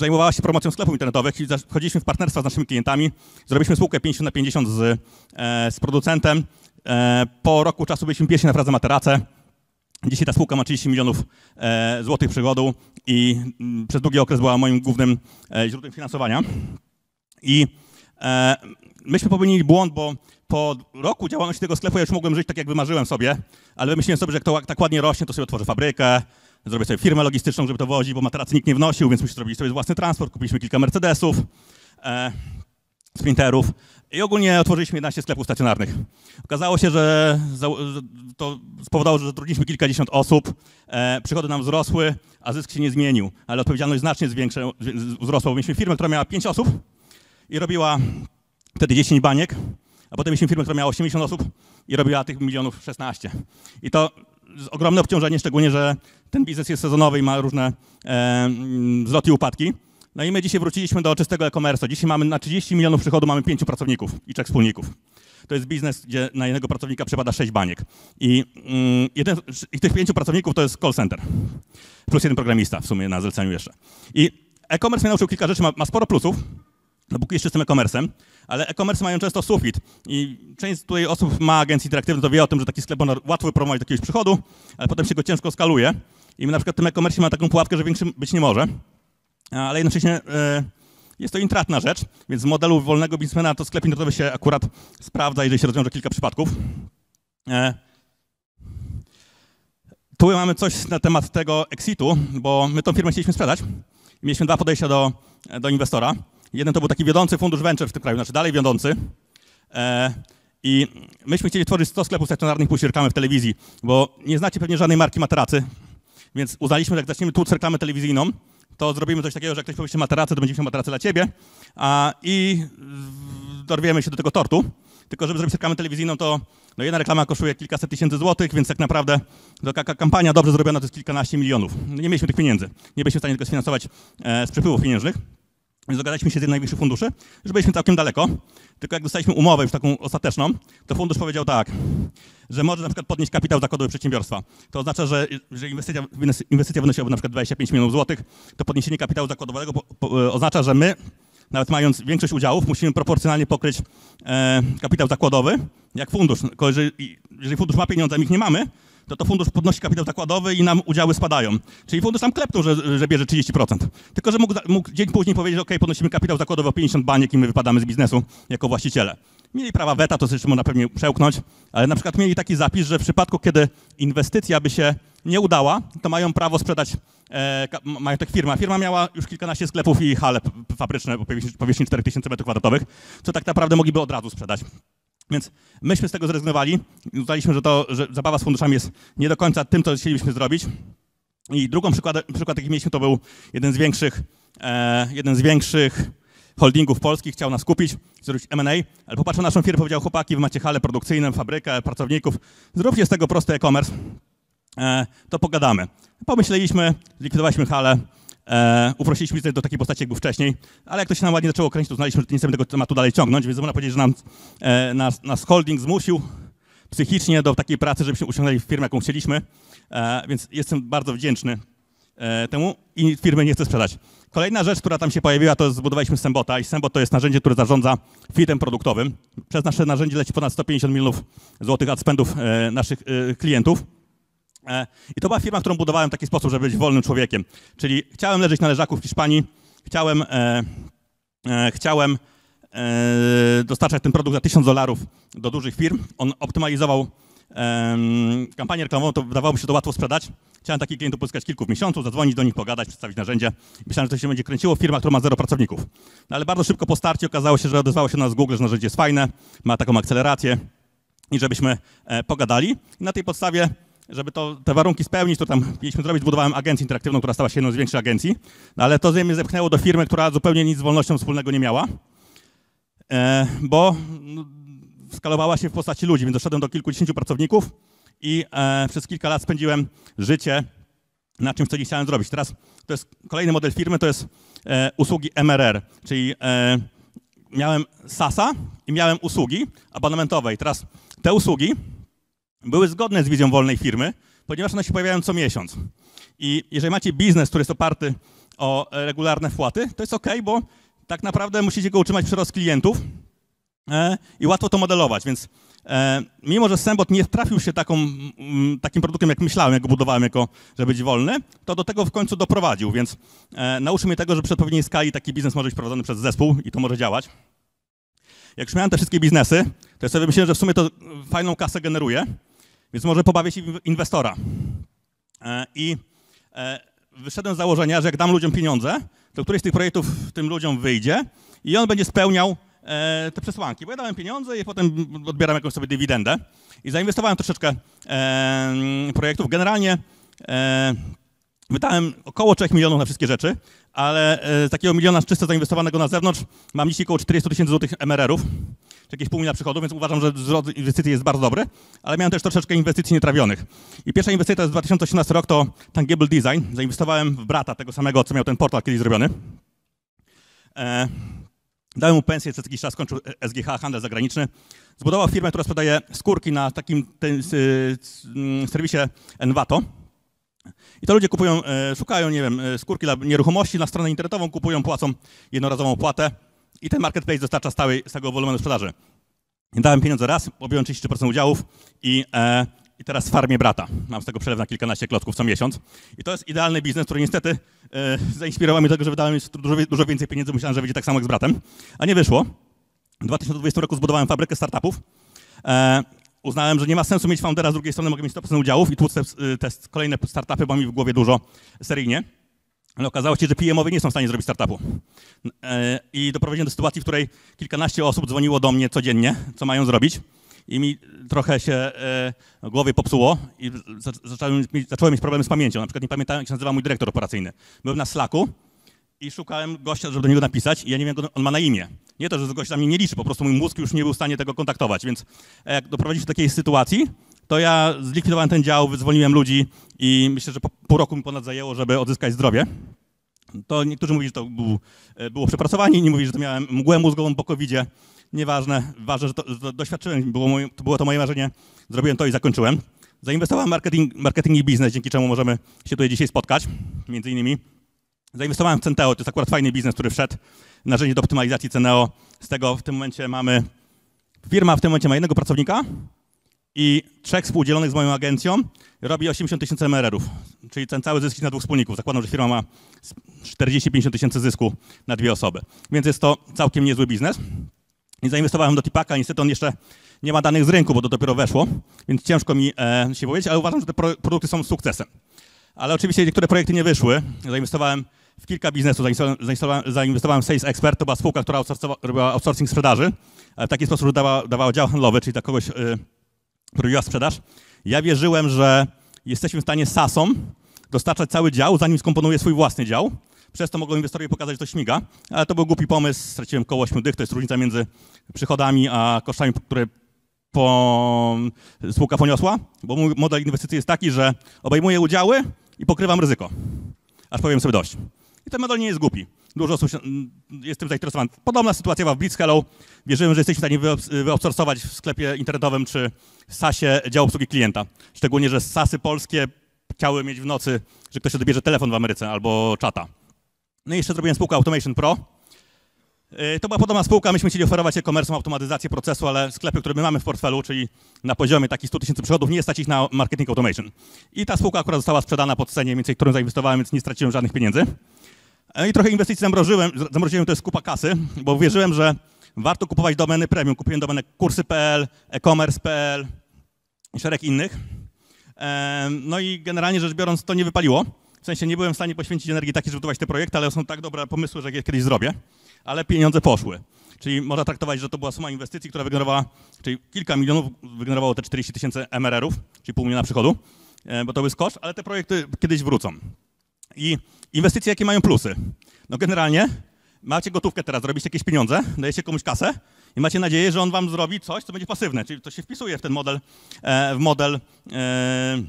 zajmowała się promocją sklepów internetowych i wchodziliśmy w partnerstwa z naszymi klientami. Zrobiliśmy spółkę 50 na 50 z, e, z producentem. E, po roku czasu byliśmy pierwsi na Frazę Materace. Dzisiaj ta spółka ma 30 milionów e, złotych przychodu i mm, przez długi okres była moim głównym e, źródłem finansowania. I myśmy popełnili błąd, bo po roku działalności tego sklepu ja już mogłem żyć tak, jak wymarzyłem sobie, ale wymyśliłem sobie, że jak to tak ładnie rośnie, to sobie otworzę fabrykę, zrobię sobie firmę logistyczną, żeby to wozić, bo materacy nikt nie wnosił, więc musisz zrobić sobie własny transport. Kupiliśmy kilka Mercedesów, sprinterów i ogólnie otworzyliśmy 11 sklepów stacjonarnych. Okazało się, że, to spowodowało, że zatrudniliśmy kilkadziesiąt osób, e, przychody nam wzrosły, a zysk się nie zmienił, ale odpowiedzialność znacznie zwiększa, wzrosła. Mieliśmy firmę, która miała 5 osób i robiła wtedy 10 baniek, a potem mieliśmy firmę, która miała 80 osób i robiła tych milionów 16. I to ogromne obciążenie, szczególnie, że ten biznes jest sezonowy i ma różne e, wzloty i upadki. No i my dzisiaj wróciliśmy do czystego e-commerce. Dzisiaj mamy na 30 milionów przychodu mamy 5 pracowników i 3 wspólników. To jest biznes, gdzie na jednego pracownika przypada 6 baniek. I, mm, jeden, I tych 5 pracowników to jest call center. Plus jeden programista w sumie na zleceniu jeszcze. I e-commerce mnie nauczył kilka rzeczy, ma, ma sporo plusów, dopóki jest czystym e-commerce'em, ale e-commerce mają często sufit i część tutaj osób ma agencje interaktywne, to wie o tym, że taki sklep można łatwo wypromować do jakiegoś przychodu, ale potem się go ciężko skaluje i na przykład w tym e-commerce ma taką pułapkę, że większy być nie może, ale jednocześnie e, jest to intratna rzecz, więc w modelu wolnego biznesmena to sklep internetowy się akurat sprawdza, jeżeli się rozwiąże kilka przypadków. E, tu mamy coś na temat tego exitu, bo my tą firmę chcieliśmy sprzedać. Mieliśmy dwa podejścia do, do inwestora. Jeden to był taki wiodący fundusz venture w tym kraju, znaczy dalej wiodący. E, I myśmy chcieli tworzyć 100 sklepów stacjonarnych, pójść reklamę w telewizji, bo nie znacie pewnie żadnej marki materacy, więc uznaliśmy, że jak zaczniemy tłuc reklamę telewizyjną, to zrobimy coś takiego, że jak ktoś powie materacy, to będziemy miał materacy dla ciebie a, i dorwiemy się do tego tortu. Tylko żeby zrobić reklamę telewizyjną, to no jedna reklama kosztuje kilkaset tysięcy złotych, więc tak naprawdę taka kampania dobrze zrobiona to jest kilkanaście milionów. No nie mieliśmy tych pieniędzy. Nie byliśmy w stanie tego sfinansować e, z przepływów pieniężnych. Więc dogadaliśmy się z jednym z najwyższych funduszy, że byliśmy całkiem daleko. Tylko jak dostaliśmy umowę już taką ostateczną, to fundusz powiedział tak, że może na przykład podnieść kapitał zakładowy przedsiębiorstwa. To oznacza, że jeżeli inwestycja, inwestycja wynosiłaby na przykład 25 milionów złotych, to podniesienie kapitału zakładowego po, po, e, oznacza, że my, nawet mając większość udziałów, musimy proporcjonalnie pokryć e, kapitał zakładowy, jak fundusz. Jeżeli, jeżeli fundusz ma pieniądze, a my ich nie mamy, to to fundusz podnosi kapitał zakładowy i nam udziały spadają. Czyli fundusz nam klepnął, że, że bierze 30%. Tylko, że mógł, mógł dzień później powiedzieć, ok, podnosimy kapitał zakładowy o 50 baniek i my wypadamy z biznesu jako właściciele. Mieli prawa weta, to jeszcze można pewnie przełknąć, ale na przykład mieli taki zapis, że w przypadku, kiedy inwestycja by się nie udała, to mają prawo sprzedać e, ka- m- majątek firma. Firma miała już kilkanaście sklepów i hale fabryczne o powierzchni 4000 m2, co tak naprawdę mogliby od razu sprzedać. Więc myśmy z tego zrezygnowali. Uznaliśmy, że to, że zabawa z funduszami jest nie do końca tym, co chcielibyśmy zrobić. I drugą przykład, przykład jaki mieliśmy, to był jeden z większych, e, jeden z większych holdingów polskich, chciał nas kupić, zrobić M&A, ale popatrzył na naszą firmę, powiedział, chłopaki, wy macie halę produkcyjną, fabrykę, pracowników, zróbcie z tego prosty e-commerce, e, to pogadamy. Pomyśleliśmy, zlikwidowaliśmy halę, E, uprościliśmy biznes do takiej postaci, jak był wcześniej, ale jak to się nam ładnie zaczęło kręcić, to znaliśmy, że nie chcemy tego tematu dalej ciągnąć, więc można powiedzieć, że nam, e, nas, nas holding zmusił psychicznie do takiej pracy, żebyśmy osiągnęli firmę, jaką chcieliśmy, e, więc jestem bardzo wdzięczny e, temu i firmy nie chcę sprzedać. Kolejna rzecz, która tam się pojawiła, to zbudowaliśmy Sembota i Sembot to jest narzędzie, które zarządza fitem produktowym. Przez nasze narzędzie leci ponad 150 milionów złotych ad spendów e, naszych e, klientów. E, I to była firma, którą budowałem w taki sposób, żeby być wolnym człowiekiem. Czyli chciałem leżeć na leżaku w Hiszpanii, chciałem, e, e, chciałem e, dostarczać ten produkt za 1000 dolarów do dużych firm. On optymalizował kampanię reklamową, to wydawało mi się to łatwo sprzedać. Chciałem takich klientów pozyskać kilku w miesiącu, zadzwonić do nich, pogadać, przedstawić narzędzie. Myślałem, że to się będzie kręciło firma, która ma zero pracowników. No, ale bardzo szybko po starcie okazało się, że odezwało się nas Google, że narzędzie jest fajne, ma taką akcelerację i żebyśmy e, pogadali. Na tej podstawie, żeby to, te warunki spełnić, to tam mieliśmy zrobić, zbudowałem agencję interaktywną, która stała się jedną z większych agencji, no, ale to mnie zepchnęło do firmy, która zupełnie nic z wolnością wspólnego nie miała, e, bo no, skalowała się w postaci ludzi, więc doszedłem do kilkudziesięciu pracowników i e, przez kilka lat spędziłem życie na czymś, co nie chciałem zrobić. Teraz to jest kolejny model firmy, to jest e, usługi MRR, czyli miałem SASA i miałem usługi abonamentowe. I teraz te usługi były zgodne z wizją wolnej firmy, ponieważ one się pojawiają co miesiąc. I jeżeli macie biznes, który jest oparty o regularne wpłaty, to jest ok, bo tak naprawdę musicie go utrzymać przyrost klientów e, i łatwo to modelować, więc e, mimo, że Sembot nie trafił się taką, mm, takim produktem, jak myślałem, jak go budowałem, jako, żeby być wolny, to do tego w końcu doprowadził, więc e, nauczył mnie tego, że przy odpowiedniej skali taki biznes może być prowadzony przez zespół i to może działać. Jak już miałem te wszystkie biznesy, to ja sobie myślałem, że w sumie to fajną kasę generuje, więc może pobawię się inwestora. E, I e, wyszedłem z założenia, że jak dam ludziom pieniądze, to któryś z tych projektów tym ludziom wyjdzie i on będzie spełniał e, te przesłanki. Bo ja dałem pieniądze i potem odbieram jakąś sobie dywidendę. I zainwestowałem troszeczkę projektów. Generalnie wydałem około 3 milionów na wszystkie rzeczy, ale z takiego miliona czysto zainwestowanego na zewnątrz mam dzisiaj około 40 tysięcy złotych MRR-ów, czy jakieś pół miliona przychodów, więc uważam, że wzrost inwestycji jest bardzo dobry, ale miałem też troszeczkę inwestycji nietrawionych. I pierwsza inwestycja to jest 2018 rok, to Tangible Design. Zainwestowałem w brata tego samego, co miał ten portal kiedyś zrobiony. E, Dałem mu pensję, przez jakiś czas skończył SGH, handel zagraniczny. Zbudował firmę, która sprzedaje skórki na takim ten, y, serwisie Envato. I to ludzie kupują, e, szukają, nie wiem, e, skórki dla nieruchomości na stronę internetową, kupują, płacą jednorazową opłatę i ten marketplace dostarcza stałej, stałego wolumenu sprzedaży. Dałem pieniądze raz, objąłem 33% udziałów i, e, i teraz w farmie brata. Mam z tego przelew na kilkanaście klocków co miesiąc. I to jest idealny biznes, który niestety e, zainspirował mnie do tego, że wydałem dużo, dużo więcej pieniędzy, myślałem, że będzie tak samo jak z bratem, a nie wyszło. W 2020 roku zbudowałem fabrykę startupów. E, uznałem, że nie ma sensu mieć foundera, z drugiej strony mogę mieć 100% udziałów i tłuc te, te kolejne startupy, bo mi w głowie dużo seryjnie. Ale okazało się, że PM-owie nie są w stanie zrobić startupu. E, I doprowadziłem do sytuacji, w której kilkanaście osób dzwoniło do mnie codziennie, co mają zrobić. I mi trochę się e, w głowie popsuło i zacząłem zacząłem mieć problemy z pamięcią. Na przykład nie pamiętałem, jak się nazywa mój dyrektor operacyjny. Byłem na Slacku i szukałem gościa, żeby do niego napisać i ja nie wiem, jak on ma na imię. Nie to, że gość na mnie nie liczy, po prostu mój mózg już nie był w stanie tego kontaktować, więc jak doprowadzić do takiej sytuacji, to ja zlikwidowałem ten dział, wyzwoliłem ludzi i myślę, że po pół roku mi ponad zajęło, żeby odzyskać zdrowie. To niektórzy mówili, że to był, było przepracowanie, inni mówili, że to miałem mgłę mózgową po covid -zie. Nieważne, ważne, że to, że to doświadczyłem, było, moje, to było to moje marzenie, zrobiłem to i zakończyłem. Zainwestowałem w marketing, marketing i biznes, dzięki czemu możemy się tutaj dzisiaj spotkać, między innymi. Zainwestowałem w Centeo, to jest akurat fajny biznes, który wszedł, narzędzie do optymalizacji Ceneo. Z tego w tym momencie mamy, firma w tym momencie ma jednego pracownika i trzech współdzielonych z moją agencją robi 80 tysięcy MRR-ów, czyli ten cały zysk na dwóch wspólników. Zakładam, że firma ma 40-50 tysięcy zysku na dwie osoby. Więc jest to całkiem niezły biznes. I zainwestowałem do Tipaka, niestety on jeszcze nie ma danych z rynku, bo to dopiero weszło, więc ciężko mi e, się powiedzieć, ale uważam, że te pro, produkty są sukcesem. Ale oczywiście niektóre projekty nie wyszły. Zainwestowałem w kilka biznesów. Zainwestowałem, zainwestowałem w Sales Expert, to była spółka, która robiła outsourcing sprzedaży, ale w taki sposób, że dawała, dawała dział handlowy, czyli dla kogoś, yy, robiła sprzedaż. Ja wierzyłem, że jesteśmy w stanie SASom dostarczać cały dział, zanim skomponuję swój własny dział. Przez to mogą inwestorowie pokazać, że to śmiga, ale to był głupi pomysł. Straciłem koło 8 dych, to jest różnica między przychodami a kosztami, które po, spółka poniosła, bo mój model inwestycji jest taki, że obejmuję udziały i pokrywam ryzyko, aż powiem sobie dość. I ten model nie jest głupi. Dużo osób się- m, jest tym zainteresowanych. Podobna sytuacja była w Blitzhello. Wierzyłem, że jesteśmy w stanie wyobs- wyoutsourcować w sklepie internetowym czy w SaaSie dział obsługi klienta. Szczególnie, że SaaSy polskie chciały mieć w nocy, że ktoś odbierze telefon w Ameryce albo czata. No i jeszcze zrobiłem spółkę Automation Pro. Yy, To była podobna spółka, myśmy chcieli oferować e-commerce, automatyzację procesu, ale sklepy, które my mamy w portfelu, czyli na poziomie takich 100 tysięcy przychodów, nie stać ich na marketing automation. I ta spółka akurat została sprzedana po cenie, więcej, którą zainwestowałem, więc nie straciłem żadnych pieniędzy. E, I trochę inwestycji zamrożyłem, zamroziłem to jest kupa kasy, bo wierzyłem, że warto kupować domeny premium. Kupiłem domenę kursy.pl, e-commerce.pl i szereg innych. Em, No i generalnie rzecz biorąc to nie wypaliło. W sensie nie byłem w stanie poświęcić energii takiej, żeby budować te projekty, ale są tak dobre pomysły, że je kiedyś zrobię. Ale pieniądze poszły. Czyli można traktować, że to była suma inwestycji, która wygenerowała, czyli kilka milionów wygenerowało te 40 tysięcy MRR-ów, czyli pół miliona przychodu, e, bo to jest koszt, ale te projekty kiedyś wrócą. I inwestycje, jakie mają plusy? No generalnie macie gotówkę teraz, zrobicie jakieś pieniądze, dajecie komuś kasę i macie nadzieję, że on wam zrobi coś, co będzie pasywne, czyli to się wpisuje w ten model, e, w model e,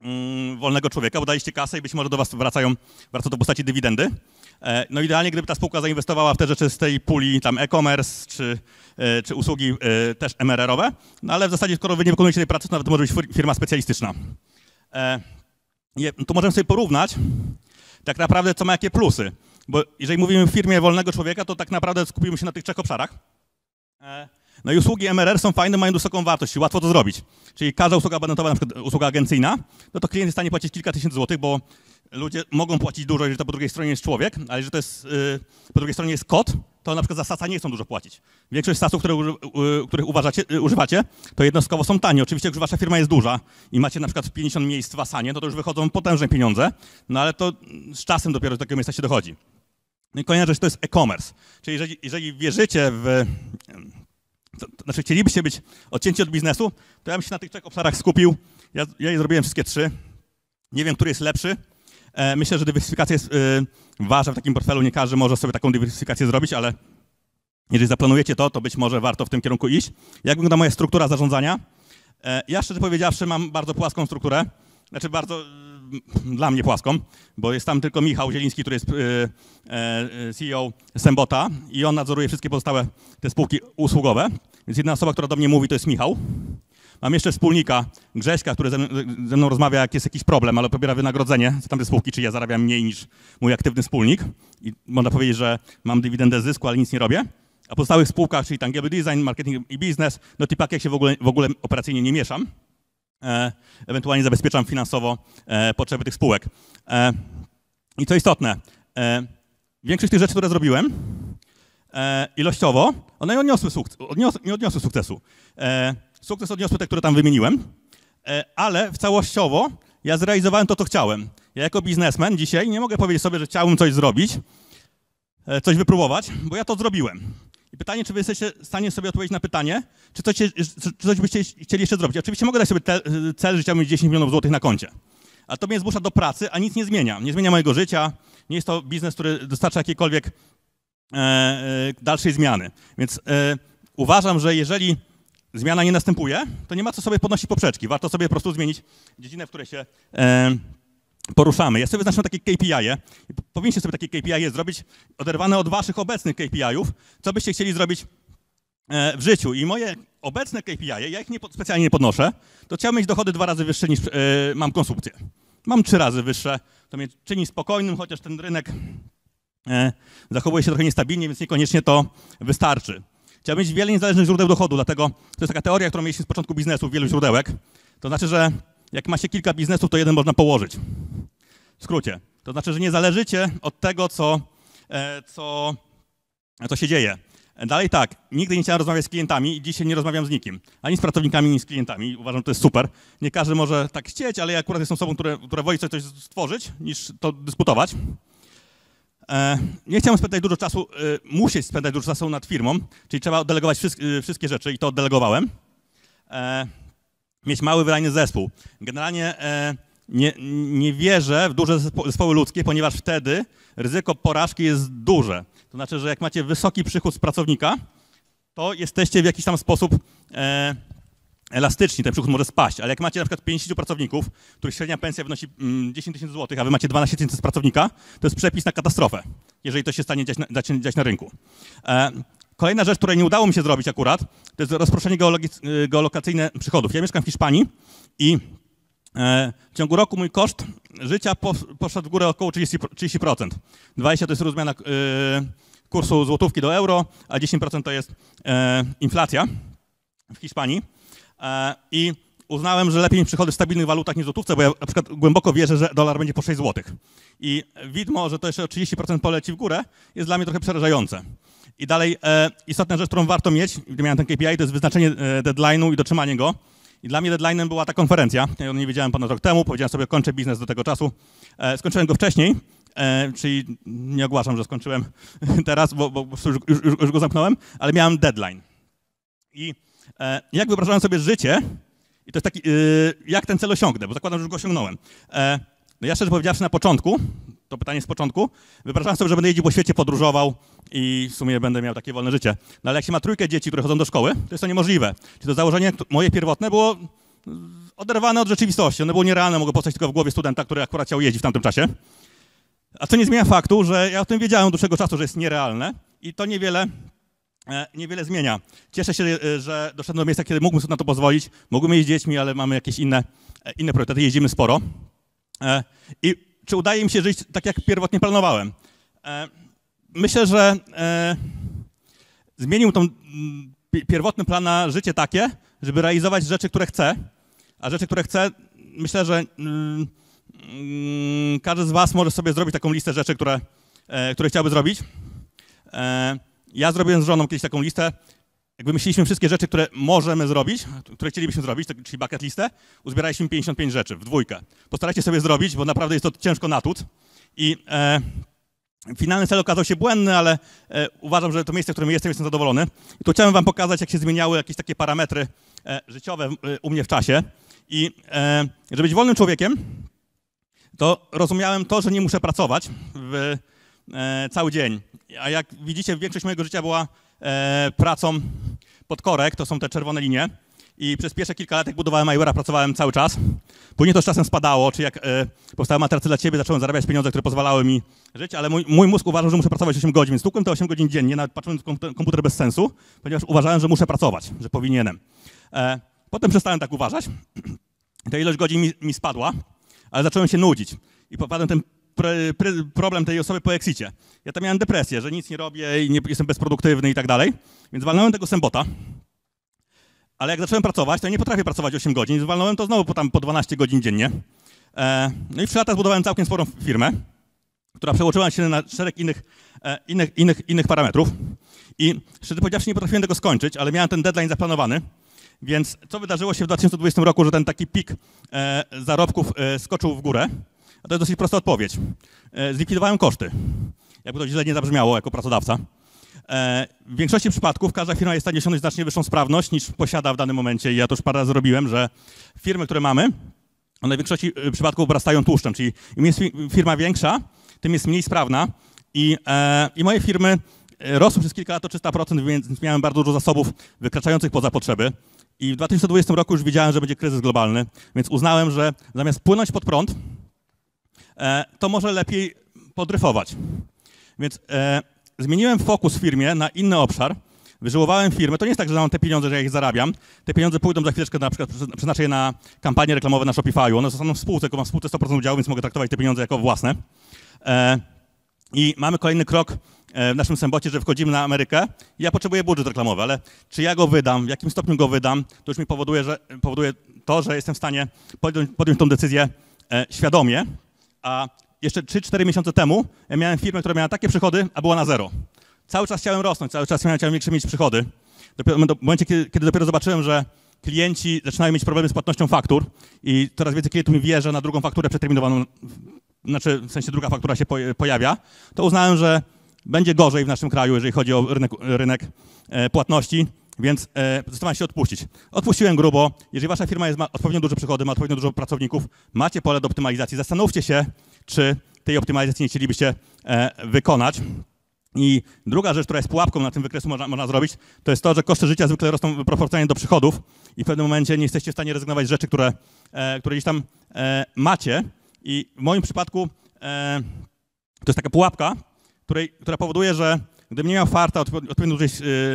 mm, wolnego człowieka, bo daliście kasę i być może do was wracają, wraca do postaci dywidendy. E, No idealnie, gdyby ta spółka zainwestowała w te rzeczy z tej puli tam e-commerce czy, czy usługi też MRR-owe, no ale w zasadzie skoro wy nie wykonujecie tej pracy, to nawet może być fir- firma specjalistyczna. To możemy sobie porównać tak naprawdę, co ma jakie plusy. Bo jeżeli mówimy o firmie wolnego człowieka, to tak naprawdę skupimy się na tych trzech obszarach. E, No i usługi MRR są fajne, mają wysoką wartość łatwo to zrobić. Czyli każda usługa abonentowa, na przykład usługa agencyjna, no to klient jest w stanie płacić kilka tysięcy złotych, bo ludzie mogą płacić dużo, jeżeli to po drugiej stronie jest człowiek, ale jeżeli to jest, y, po drugiej stronie jest kod, to na przykład za SASa nie chcą dużo płacić. Większość SASów, które, y, których uważacie, y, używacie, to jednostkowo są tanie. Oczywiście, jak już wasza firma jest duża i macie na przykład 50 miejsc w Asanie, no to już wychodzą potężne pieniądze, no ale to z czasem dopiero do takiego miejsca się dochodzi. No i kolejna rzecz to jest e-commerce. Czyli jeżeli, jeżeli wierzycie w... To, to znaczy chcielibyście być odcięci od biznesu, to ja bym się na tych trzech obszarach skupił. Ja, ja je zrobiłem wszystkie trzy. Nie wiem, który jest lepszy. E, myślę, że dywersyfikacja jest e, ważna w takim portfelu. Nie każdy może sobie taką dywersyfikację zrobić, ale jeżeli zaplanujecie to, to być może warto w tym kierunku iść. Jak wygląda moja struktura zarządzania? E, ja szczerze powiedziawszy mam bardzo płaską strukturę. Znaczy bardzo mm, dla mnie płaską, bo jest tam tylko Michał Zieliński, który jest e, e, CEO Sembota i on nadzoruje wszystkie pozostałe te spółki usługowe. Więc jedna osoba, która do mnie mówi, to jest Michał. Mam jeszcze wspólnika Grześka, który ze, mną- ze mną rozmawia, jak jest jakiś problem, ale pobiera wynagrodzenie za tamte spółki, czy ja zarabiam mniej niż mój aktywny wspólnik. I można powiedzieć, że mam dywidendę zysku, ale nic nie robię. A pozostałych spółkach, czyli Tangible Design, Marketing i Biznes, no Tipak, jak się w ogóle, w ogóle operacyjnie nie mieszam. E, ewentualnie zabezpieczam finansowo e, potrzeby tych spółek. E, I co istotne, e, większość tych rzeczy, które zrobiłem, e, ilościowo, one nie odniosły, suk- odnios, nie odniosły sukcesu. E, sukces odniosły te, które tam wymieniłem, e, ale w całościowo ja zrealizowałem to, co chciałem. Ja jako biznesmen dzisiaj nie mogę powiedzieć sobie, że chciałbym coś zrobić, e, coś wypróbować, bo ja to zrobiłem. I pytanie, czy wy jesteście w stanie sobie odpowiedzieć na pytanie, czy coś, czy coś byście chcieli jeszcze zrobić. Oczywiście mogę dać sobie te, cel, że chciałbym mieć 10 milionów złotych na koncie. A to mnie zmusza do pracy, a nic nie zmienia. Nie zmienia mojego życia. Nie jest to biznes, który dostarcza jakiejkolwiek e, e, dalszej zmiany. Więc e, uważam, że jeżeli zmiana nie następuje, to nie ma co sobie podnosić poprzeczki. Warto sobie po prostu zmienić dziedzinę, w której się e, poruszamy. Ja sobie wyznaczyłem takie KPI. -e. Powinniście sobie takie KPI -e zrobić oderwane od waszych obecnych KPI-ów, co byście chcieli zrobić e, w życiu. I moje obecne KPI, -e, ja ich nie, specjalnie nie podnoszę, to chciałbym mieć dochody dwa razy wyższe niż e, mam konsumpcję. Mam trzy razy wyższe, to mnie czyni spokojnym, chociaż ten rynek e, zachowuje się trochę niestabilnie, więc niekoniecznie to wystarczy. Chciałbym mieć wiele niezależnych źródeł dochodu, dlatego to jest taka teoria, którą mieliśmy z początku biznesu, wielu źródełek. To znaczy, że jak ma się kilka biznesów, to jeden można położyć. W skrócie. To znaczy, że nie zależycie od tego, co, e, co, co się dzieje. Dalej tak, nigdy nie chciałem rozmawiać z klientami i dzisiaj nie rozmawiam z nikim. Ani z pracownikami, ani z klientami. Uważam, że to jest super. Nie każdy może tak chcieć, ale ja akurat jestem osobą, która, która woli coś, coś stworzyć, niż to dyskutować. E, nie chciałem spędzać dużo czasu, e, musieć spędzać dużo czasu nad firmą, czyli trzeba oddelegować wszystkie, e, wszystkie rzeczy i to oddelegowałem. Mieć mały, wydajny zespół. Generalnie nie, nie wierzę w duże zespo- zespoły ludzkie, ponieważ wtedy ryzyko porażki jest duże. To znaczy, że jak macie wysoki przychód z pracownika, to jesteście w jakiś tam sposób e, elastycznie ten przychód może spaść, ale jak macie na przykład 50 pracowników, których średnia pensja wynosi mm, 10 tysięcy złotych, a wy macie 12 tysięcy z pracownika, to jest przepis na katastrofę, jeżeli to się stanie dziać na, dziać, na rynku. E, kolejna rzecz, której nie udało mi się zrobić akurat, to jest rozproszenie y, geolokacyjne przychodów. Ja mieszkam w Hiszpanii i e, w ciągu roku mój koszt życia pos- poszedł w górę około 30%. 30%. 20% to jest rozmiana kursu złotówki do euro, a 10% to jest e, inflacja w Hiszpanii. E, I uznałem, że lepiej mieć przychody w stabilnych walutach niż w złotówce, bo ja na przykład głęboko wierzę, że dolar będzie po 6 zł. I widmo, że to jeszcze o 30% poleci w górę, jest dla mnie trochę przerażające. I dalej e, istotna rzecz, którą warto mieć, gdy miałem ten KPI, to jest wyznaczenie e, deadline'u i dotrzymanie go. I dla mnie deadline'em była ta konferencja. Ja o niej wiedziałem ponad rok temu, powiedziałem sobie, kończę biznes do tego czasu. E, skończyłem go wcześniej, e, czyli nie ogłaszam, że skończyłem teraz, bo, bo już, już, już go zamknąłem, ale miałem deadline. I jak wyobrażałem sobie życie, i to jest taki, y, jak ten cel osiągnę, bo zakładam, że już go osiągnąłem. E, no ja szczerze powiedziawszy na początku, to pytanie z początku, wyobrażałem sobie, że będę jeździł po świecie, podróżował i w sumie będę miał takie wolne życie. No ale jak się ma trójkę dzieci, które chodzą do szkoły, to jest to niemożliwe. Czyli to założenie moje pierwotne było mm, oderwane od rzeczywistości. Ono było nierealne, mogło powstać tylko w głowie studenta, który akurat chciał jeździć w tamtym czasie. A co nie zmienia faktu, że ja o tym wiedziałem od dłuższego czasu, że jest nierealne i to niewiele e, niewiele zmienia. Cieszę się, e, że doszedłem do miejsca, kiedy mógłbym sobie na to pozwolić. Mógłbym jeździć dziećmi, ale mamy jakieś inne, e, inne priorytety, jeździmy sporo. E, I czy udaje mi się żyć tak, jak pierwotnie planowałem? E, Myślę, że e, zmienił tą pi- pierwotny plan na życie takie, żeby realizować rzeczy, które chcę, a rzeczy, które chcę, myślę, że mm, mm, każdy z was może sobie zrobić taką listę rzeczy, które, e, które chciałby zrobić. Ja zrobiłem z żoną kiedyś taką listę. Jakby myśleliśmy wszystkie rzeczy, które możemy zrobić, które chcielibyśmy zrobić, tak- czyli bucket listę, uzbieraliśmy 55 rzeczy w dwójkę. Postarajcie sobie zrobić, bo naprawdę jest to ciężko natłuc. I e, finalny cel okazał się błędny, ale e, uważam, że to miejsce, w którym jestem, jestem zadowolony. I tu chciałem wam pokazać, jak się zmieniały jakieś takie parametry e, życiowe w- e, u mnie w czasie. I e, żeby być wolnym człowiekiem, to rozumiałem to, że nie muszę pracować w, e, cały dzień. A jak widzicie, większość mojego życia była e, pracą pod korek, to są te czerwone linie. I przez pierwsze kilka lat, jak budowałem iWare'a, pracowałem cały czas. Później to z czasem spadało, czy jak e, powstały materace dla ciebie, zacząłem zarabiać pieniądze, które pozwalały mi żyć, ale mój, mój mózg uważał, że muszę pracować 8 godzin, więc tłukłem te 8 godzin dziennie, nawet patrząc w komputer, bez sensu, ponieważ uważałem, że muszę pracować, że powinienem. E, potem przestałem tak uważać. Ta ilość godzin mi, mi spadła, ale zacząłem się nudzić. I popadłem ten problem tej osoby po exicie. Ja tam miałem depresję, że nic nie robię i nie, jestem bezproduktywny i tak dalej. Więc walnąłem tego sembota. Ale jak zacząłem pracować, to ja nie potrafię pracować 8 godzin. więc Walnąłem to znowu po, tam, po 12 godzin dziennie. E, no i w 3 lata zbudowałem całkiem sporą firmę, która przełożyła się na szereg innych, e, innych, innych, innych parametrów. I szczerze powiedziawszy, nie potrafiłem tego skończyć, ale miałem ten deadline zaplanowany. Więc co wydarzyło się w 2020 roku, że ten taki pik e, zarobków skoczył w górę? A to jest dosyć prosta odpowiedź. E, zlikwidowałem koszty. Jakby to źle nie zabrzmiało jako pracodawca. E, w większości przypadków każda firma jest w stanie osiągnąć znacznie wyższą sprawność niż posiada w danym momencie. I ja to już parę razy zrobiłem, że firmy, które mamy, one w większości y, przypadków obrastają tłuszczem, czyli im jest fi- firma większa, tym jest mniej sprawna. I, e, i moje firmy e, rosły przez kilka lat o 300%, więc miałem bardzo dużo zasobów wykraczających poza potrzeby. I w 2020 roku już wiedziałem, że będzie kryzys globalny, więc uznałem, że zamiast płynąć pod prąd, e, to może lepiej podryfować. Więc e, zmieniłem fokus w firmie na inny obszar. Wyżyłowałem firmę. To nie jest tak, że mam te pieniądze, że ja ich zarabiam. Te pieniądze pójdą za chwileczkę, na przykład prze- przeznaczę je na kampanie reklamowe na Shopify'u. One zostaną w spółce, tylko mam w spółce 100% udziału, więc mogę traktować te pieniądze jako własne. E, I mamy kolejny krok e, w naszym sembocie, że wchodzimy na Amerykę. Ja potrzebuję budżet reklamowy, ale czy ja go wydam, w jakim stopniu go wydam, to już mi powoduje, że, powoduje to, że jestem w stanie podjąć, podjąć tą decyzję e, świadomie. A jeszcze 3-4 miesiące temu ja miałem firmę, która miała takie przychody, a była na zero. Cały czas chciałem rosnąć, cały czas chciałem większe mieć przychody. Dopiero, w momencie, kiedy, kiedy dopiero zobaczyłem, że klienci zaczynają mieć problemy z płatnością faktur i coraz więcej klientów mi wierzy na drugą fakturę przeterminowaną, znaczy w sensie druga faktura się poja- pojawia, to uznałem, że będzie gorzej w naszym kraju, jeżeli chodzi o rynek, rynek e, płatności, więc e, zdecydowałem się odpuścić. Odpuściłem grubo. Jeżeli wasza firma jest, ma odpowiednio duże przychody, ma odpowiednio dużo pracowników, macie pole do optymalizacji, zastanówcie się, czy tej optymalizacji nie chcielibyście e, wykonać. I druga rzecz, która jest pułapką na tym wykresu można, można zrobić, to jest to, że koszty życia zwykle rosną proporcjonalnie do przychodów i w pewnym momencie nie jesteście w stanie rezygnować z rzeczy, które, e, które gdzieś tam e, macie. I w moim przypadku e, to jest taka pułapka, której, która powoduje, że gdybym nie miał farta od odpowiednio dużej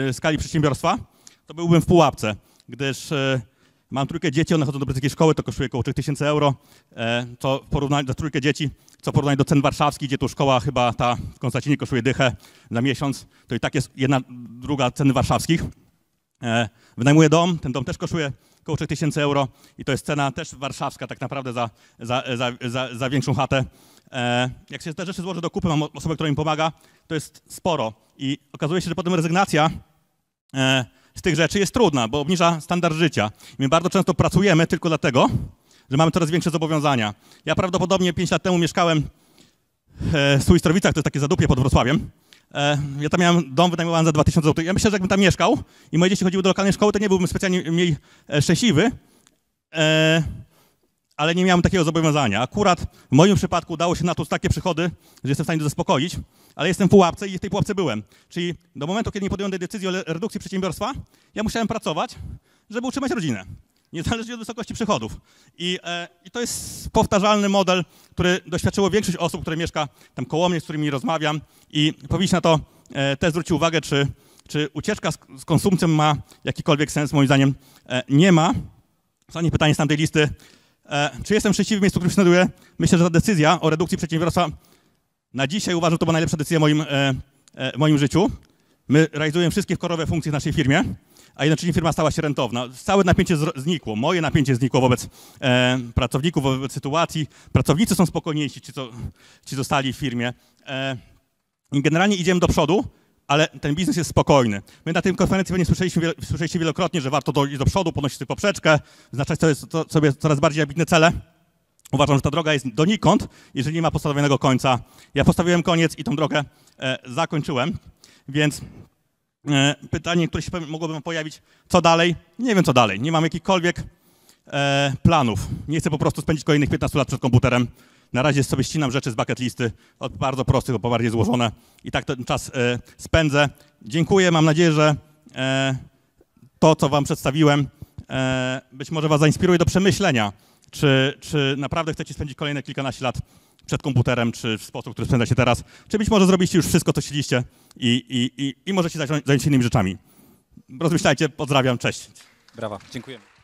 e, skali przedsiębiorstwa, to byłbym w pułapce, gdyż e, mam trójkę dzieci, one chodzą do brytyjskiej szkoły, to kosztuje około 3000 euro, e, to w porównaniu do trójkę dzieci, co w porównaniu do cen warszawskich, gdzie tu szkoła chyba ta w Konstancinie kosztuje dychę za miesiąc, to i tak jest jedna druga ceny warszawskich. Wynajmuję dom, ten dom też kosztuje około 3000 euro i to jest cena też warszawska tak naprawdę za, za, za, za, za większą chatę. E, Jak się te rzeczy złoży do kupy, mam osobę, która mi pomaga, to jest sporo i okazuje się, że potem rezygnacja e, z tych rzeczy jest trudna, bo obniża standard życia. My bardzo często pracujemy tylko dlatego, że mamy coraz większe zobowiązania. Ja prawdopodobnie 5 lat temu mieszkałem e, w Suistrowicach, to jest takie zadupie pod Wrocławiem. Ja tam miałem dom wynajmowany za 2000 zł. Ja myślę, że jakbym tam mieszkał i moje dzieci chodziły do lokalnej szkoły, to nie byłbym specjalnie mniej szczęśliwy, ale nie miałem takiego zobowiązania. Akurat w moim przypadku udało się natłuc takie przychody, że jestem w stanie to zaspokoić, ale jestem w pułapce i w tej pułapce byłem. Czyli do momentu, kiedy nie podjąłem tej decyzji o redukcji przedsiębiorstwa, ja musiałem pracować, żeby utrzymać rodzinę. Niezależnie od wysokości przychodów. I, e, I to jest powtarzalny model, który doświadczyło większość osób, które mieszka tam koło mnie, z którymi rozmawiam i powinniście na to e, też zwrócić uwagę, czy, czy ucieczka z, z konsumpcją ma jakikolwiek sens. Moim zdaniem e, nie ma. Ostatnie pytanie z tamtej listy. E, czy jestem szczęśliwy w miejscu, w którym się znajduję? Myślę, że ta decyzja o redukcji przedsiębiorstwa na dzisiaj uważam, że to była najlepsza decyzja w moim, e, e, moim życiu. My realizujemy wszystkie korowe funkcje w naszej firmie, a jednocześnie firma stała się rentowna. Całe napięcie znikło, moje napięcie znikło wobec e, pracowników, wobec sytuacji. Pracownicy są spokojniejsi, ci, co, ci zostali w firmie. E, generalnie idziemy do przodu, ale ten biznes jest spokojny. My na tej konferencji pewnie słyszeliśmy, słyszeliście wielokrotnie, że warto dojść do przodu, podnosić sobie poprzeczkę, znaczać sobie, to- sobie coraz bardziej ambitne cele. Uważam, że ta droga jest donikąd, jeżeli nie ma postawionego końca. Ja postawiłem koniec i tą drogę e, zakończyłem, więc e, pytanie, które się mogłoby pojawić, co dalej? Nie wiem, co dalej. Nie mam jakichkolwiek e, planów. Nie chcę po prostu spędzić kolejnych 15 lat przed komputerem. Na razie sobie ścinam rzeczy z bucket listy, od bardzo prostych do bardziej złożone i tak ten czas e, spędzę. Dziękuję, mam nadzieję, że e, to, co wam przedstawiłem, e, być może was zainspiruje do przemyślenia, czy, czy naprawdę chcecie spędzić kolejne kilkanaście lat przed komputerem, czy w sposób, który spędzacie teraz, czy być może zrobiliście już wszystko, co chcieliście i, i, i, i możecie zająć się innymi rzeczami. Rozmyślajcie, pozdrawiam, cześć. Brawa, dziękujemy.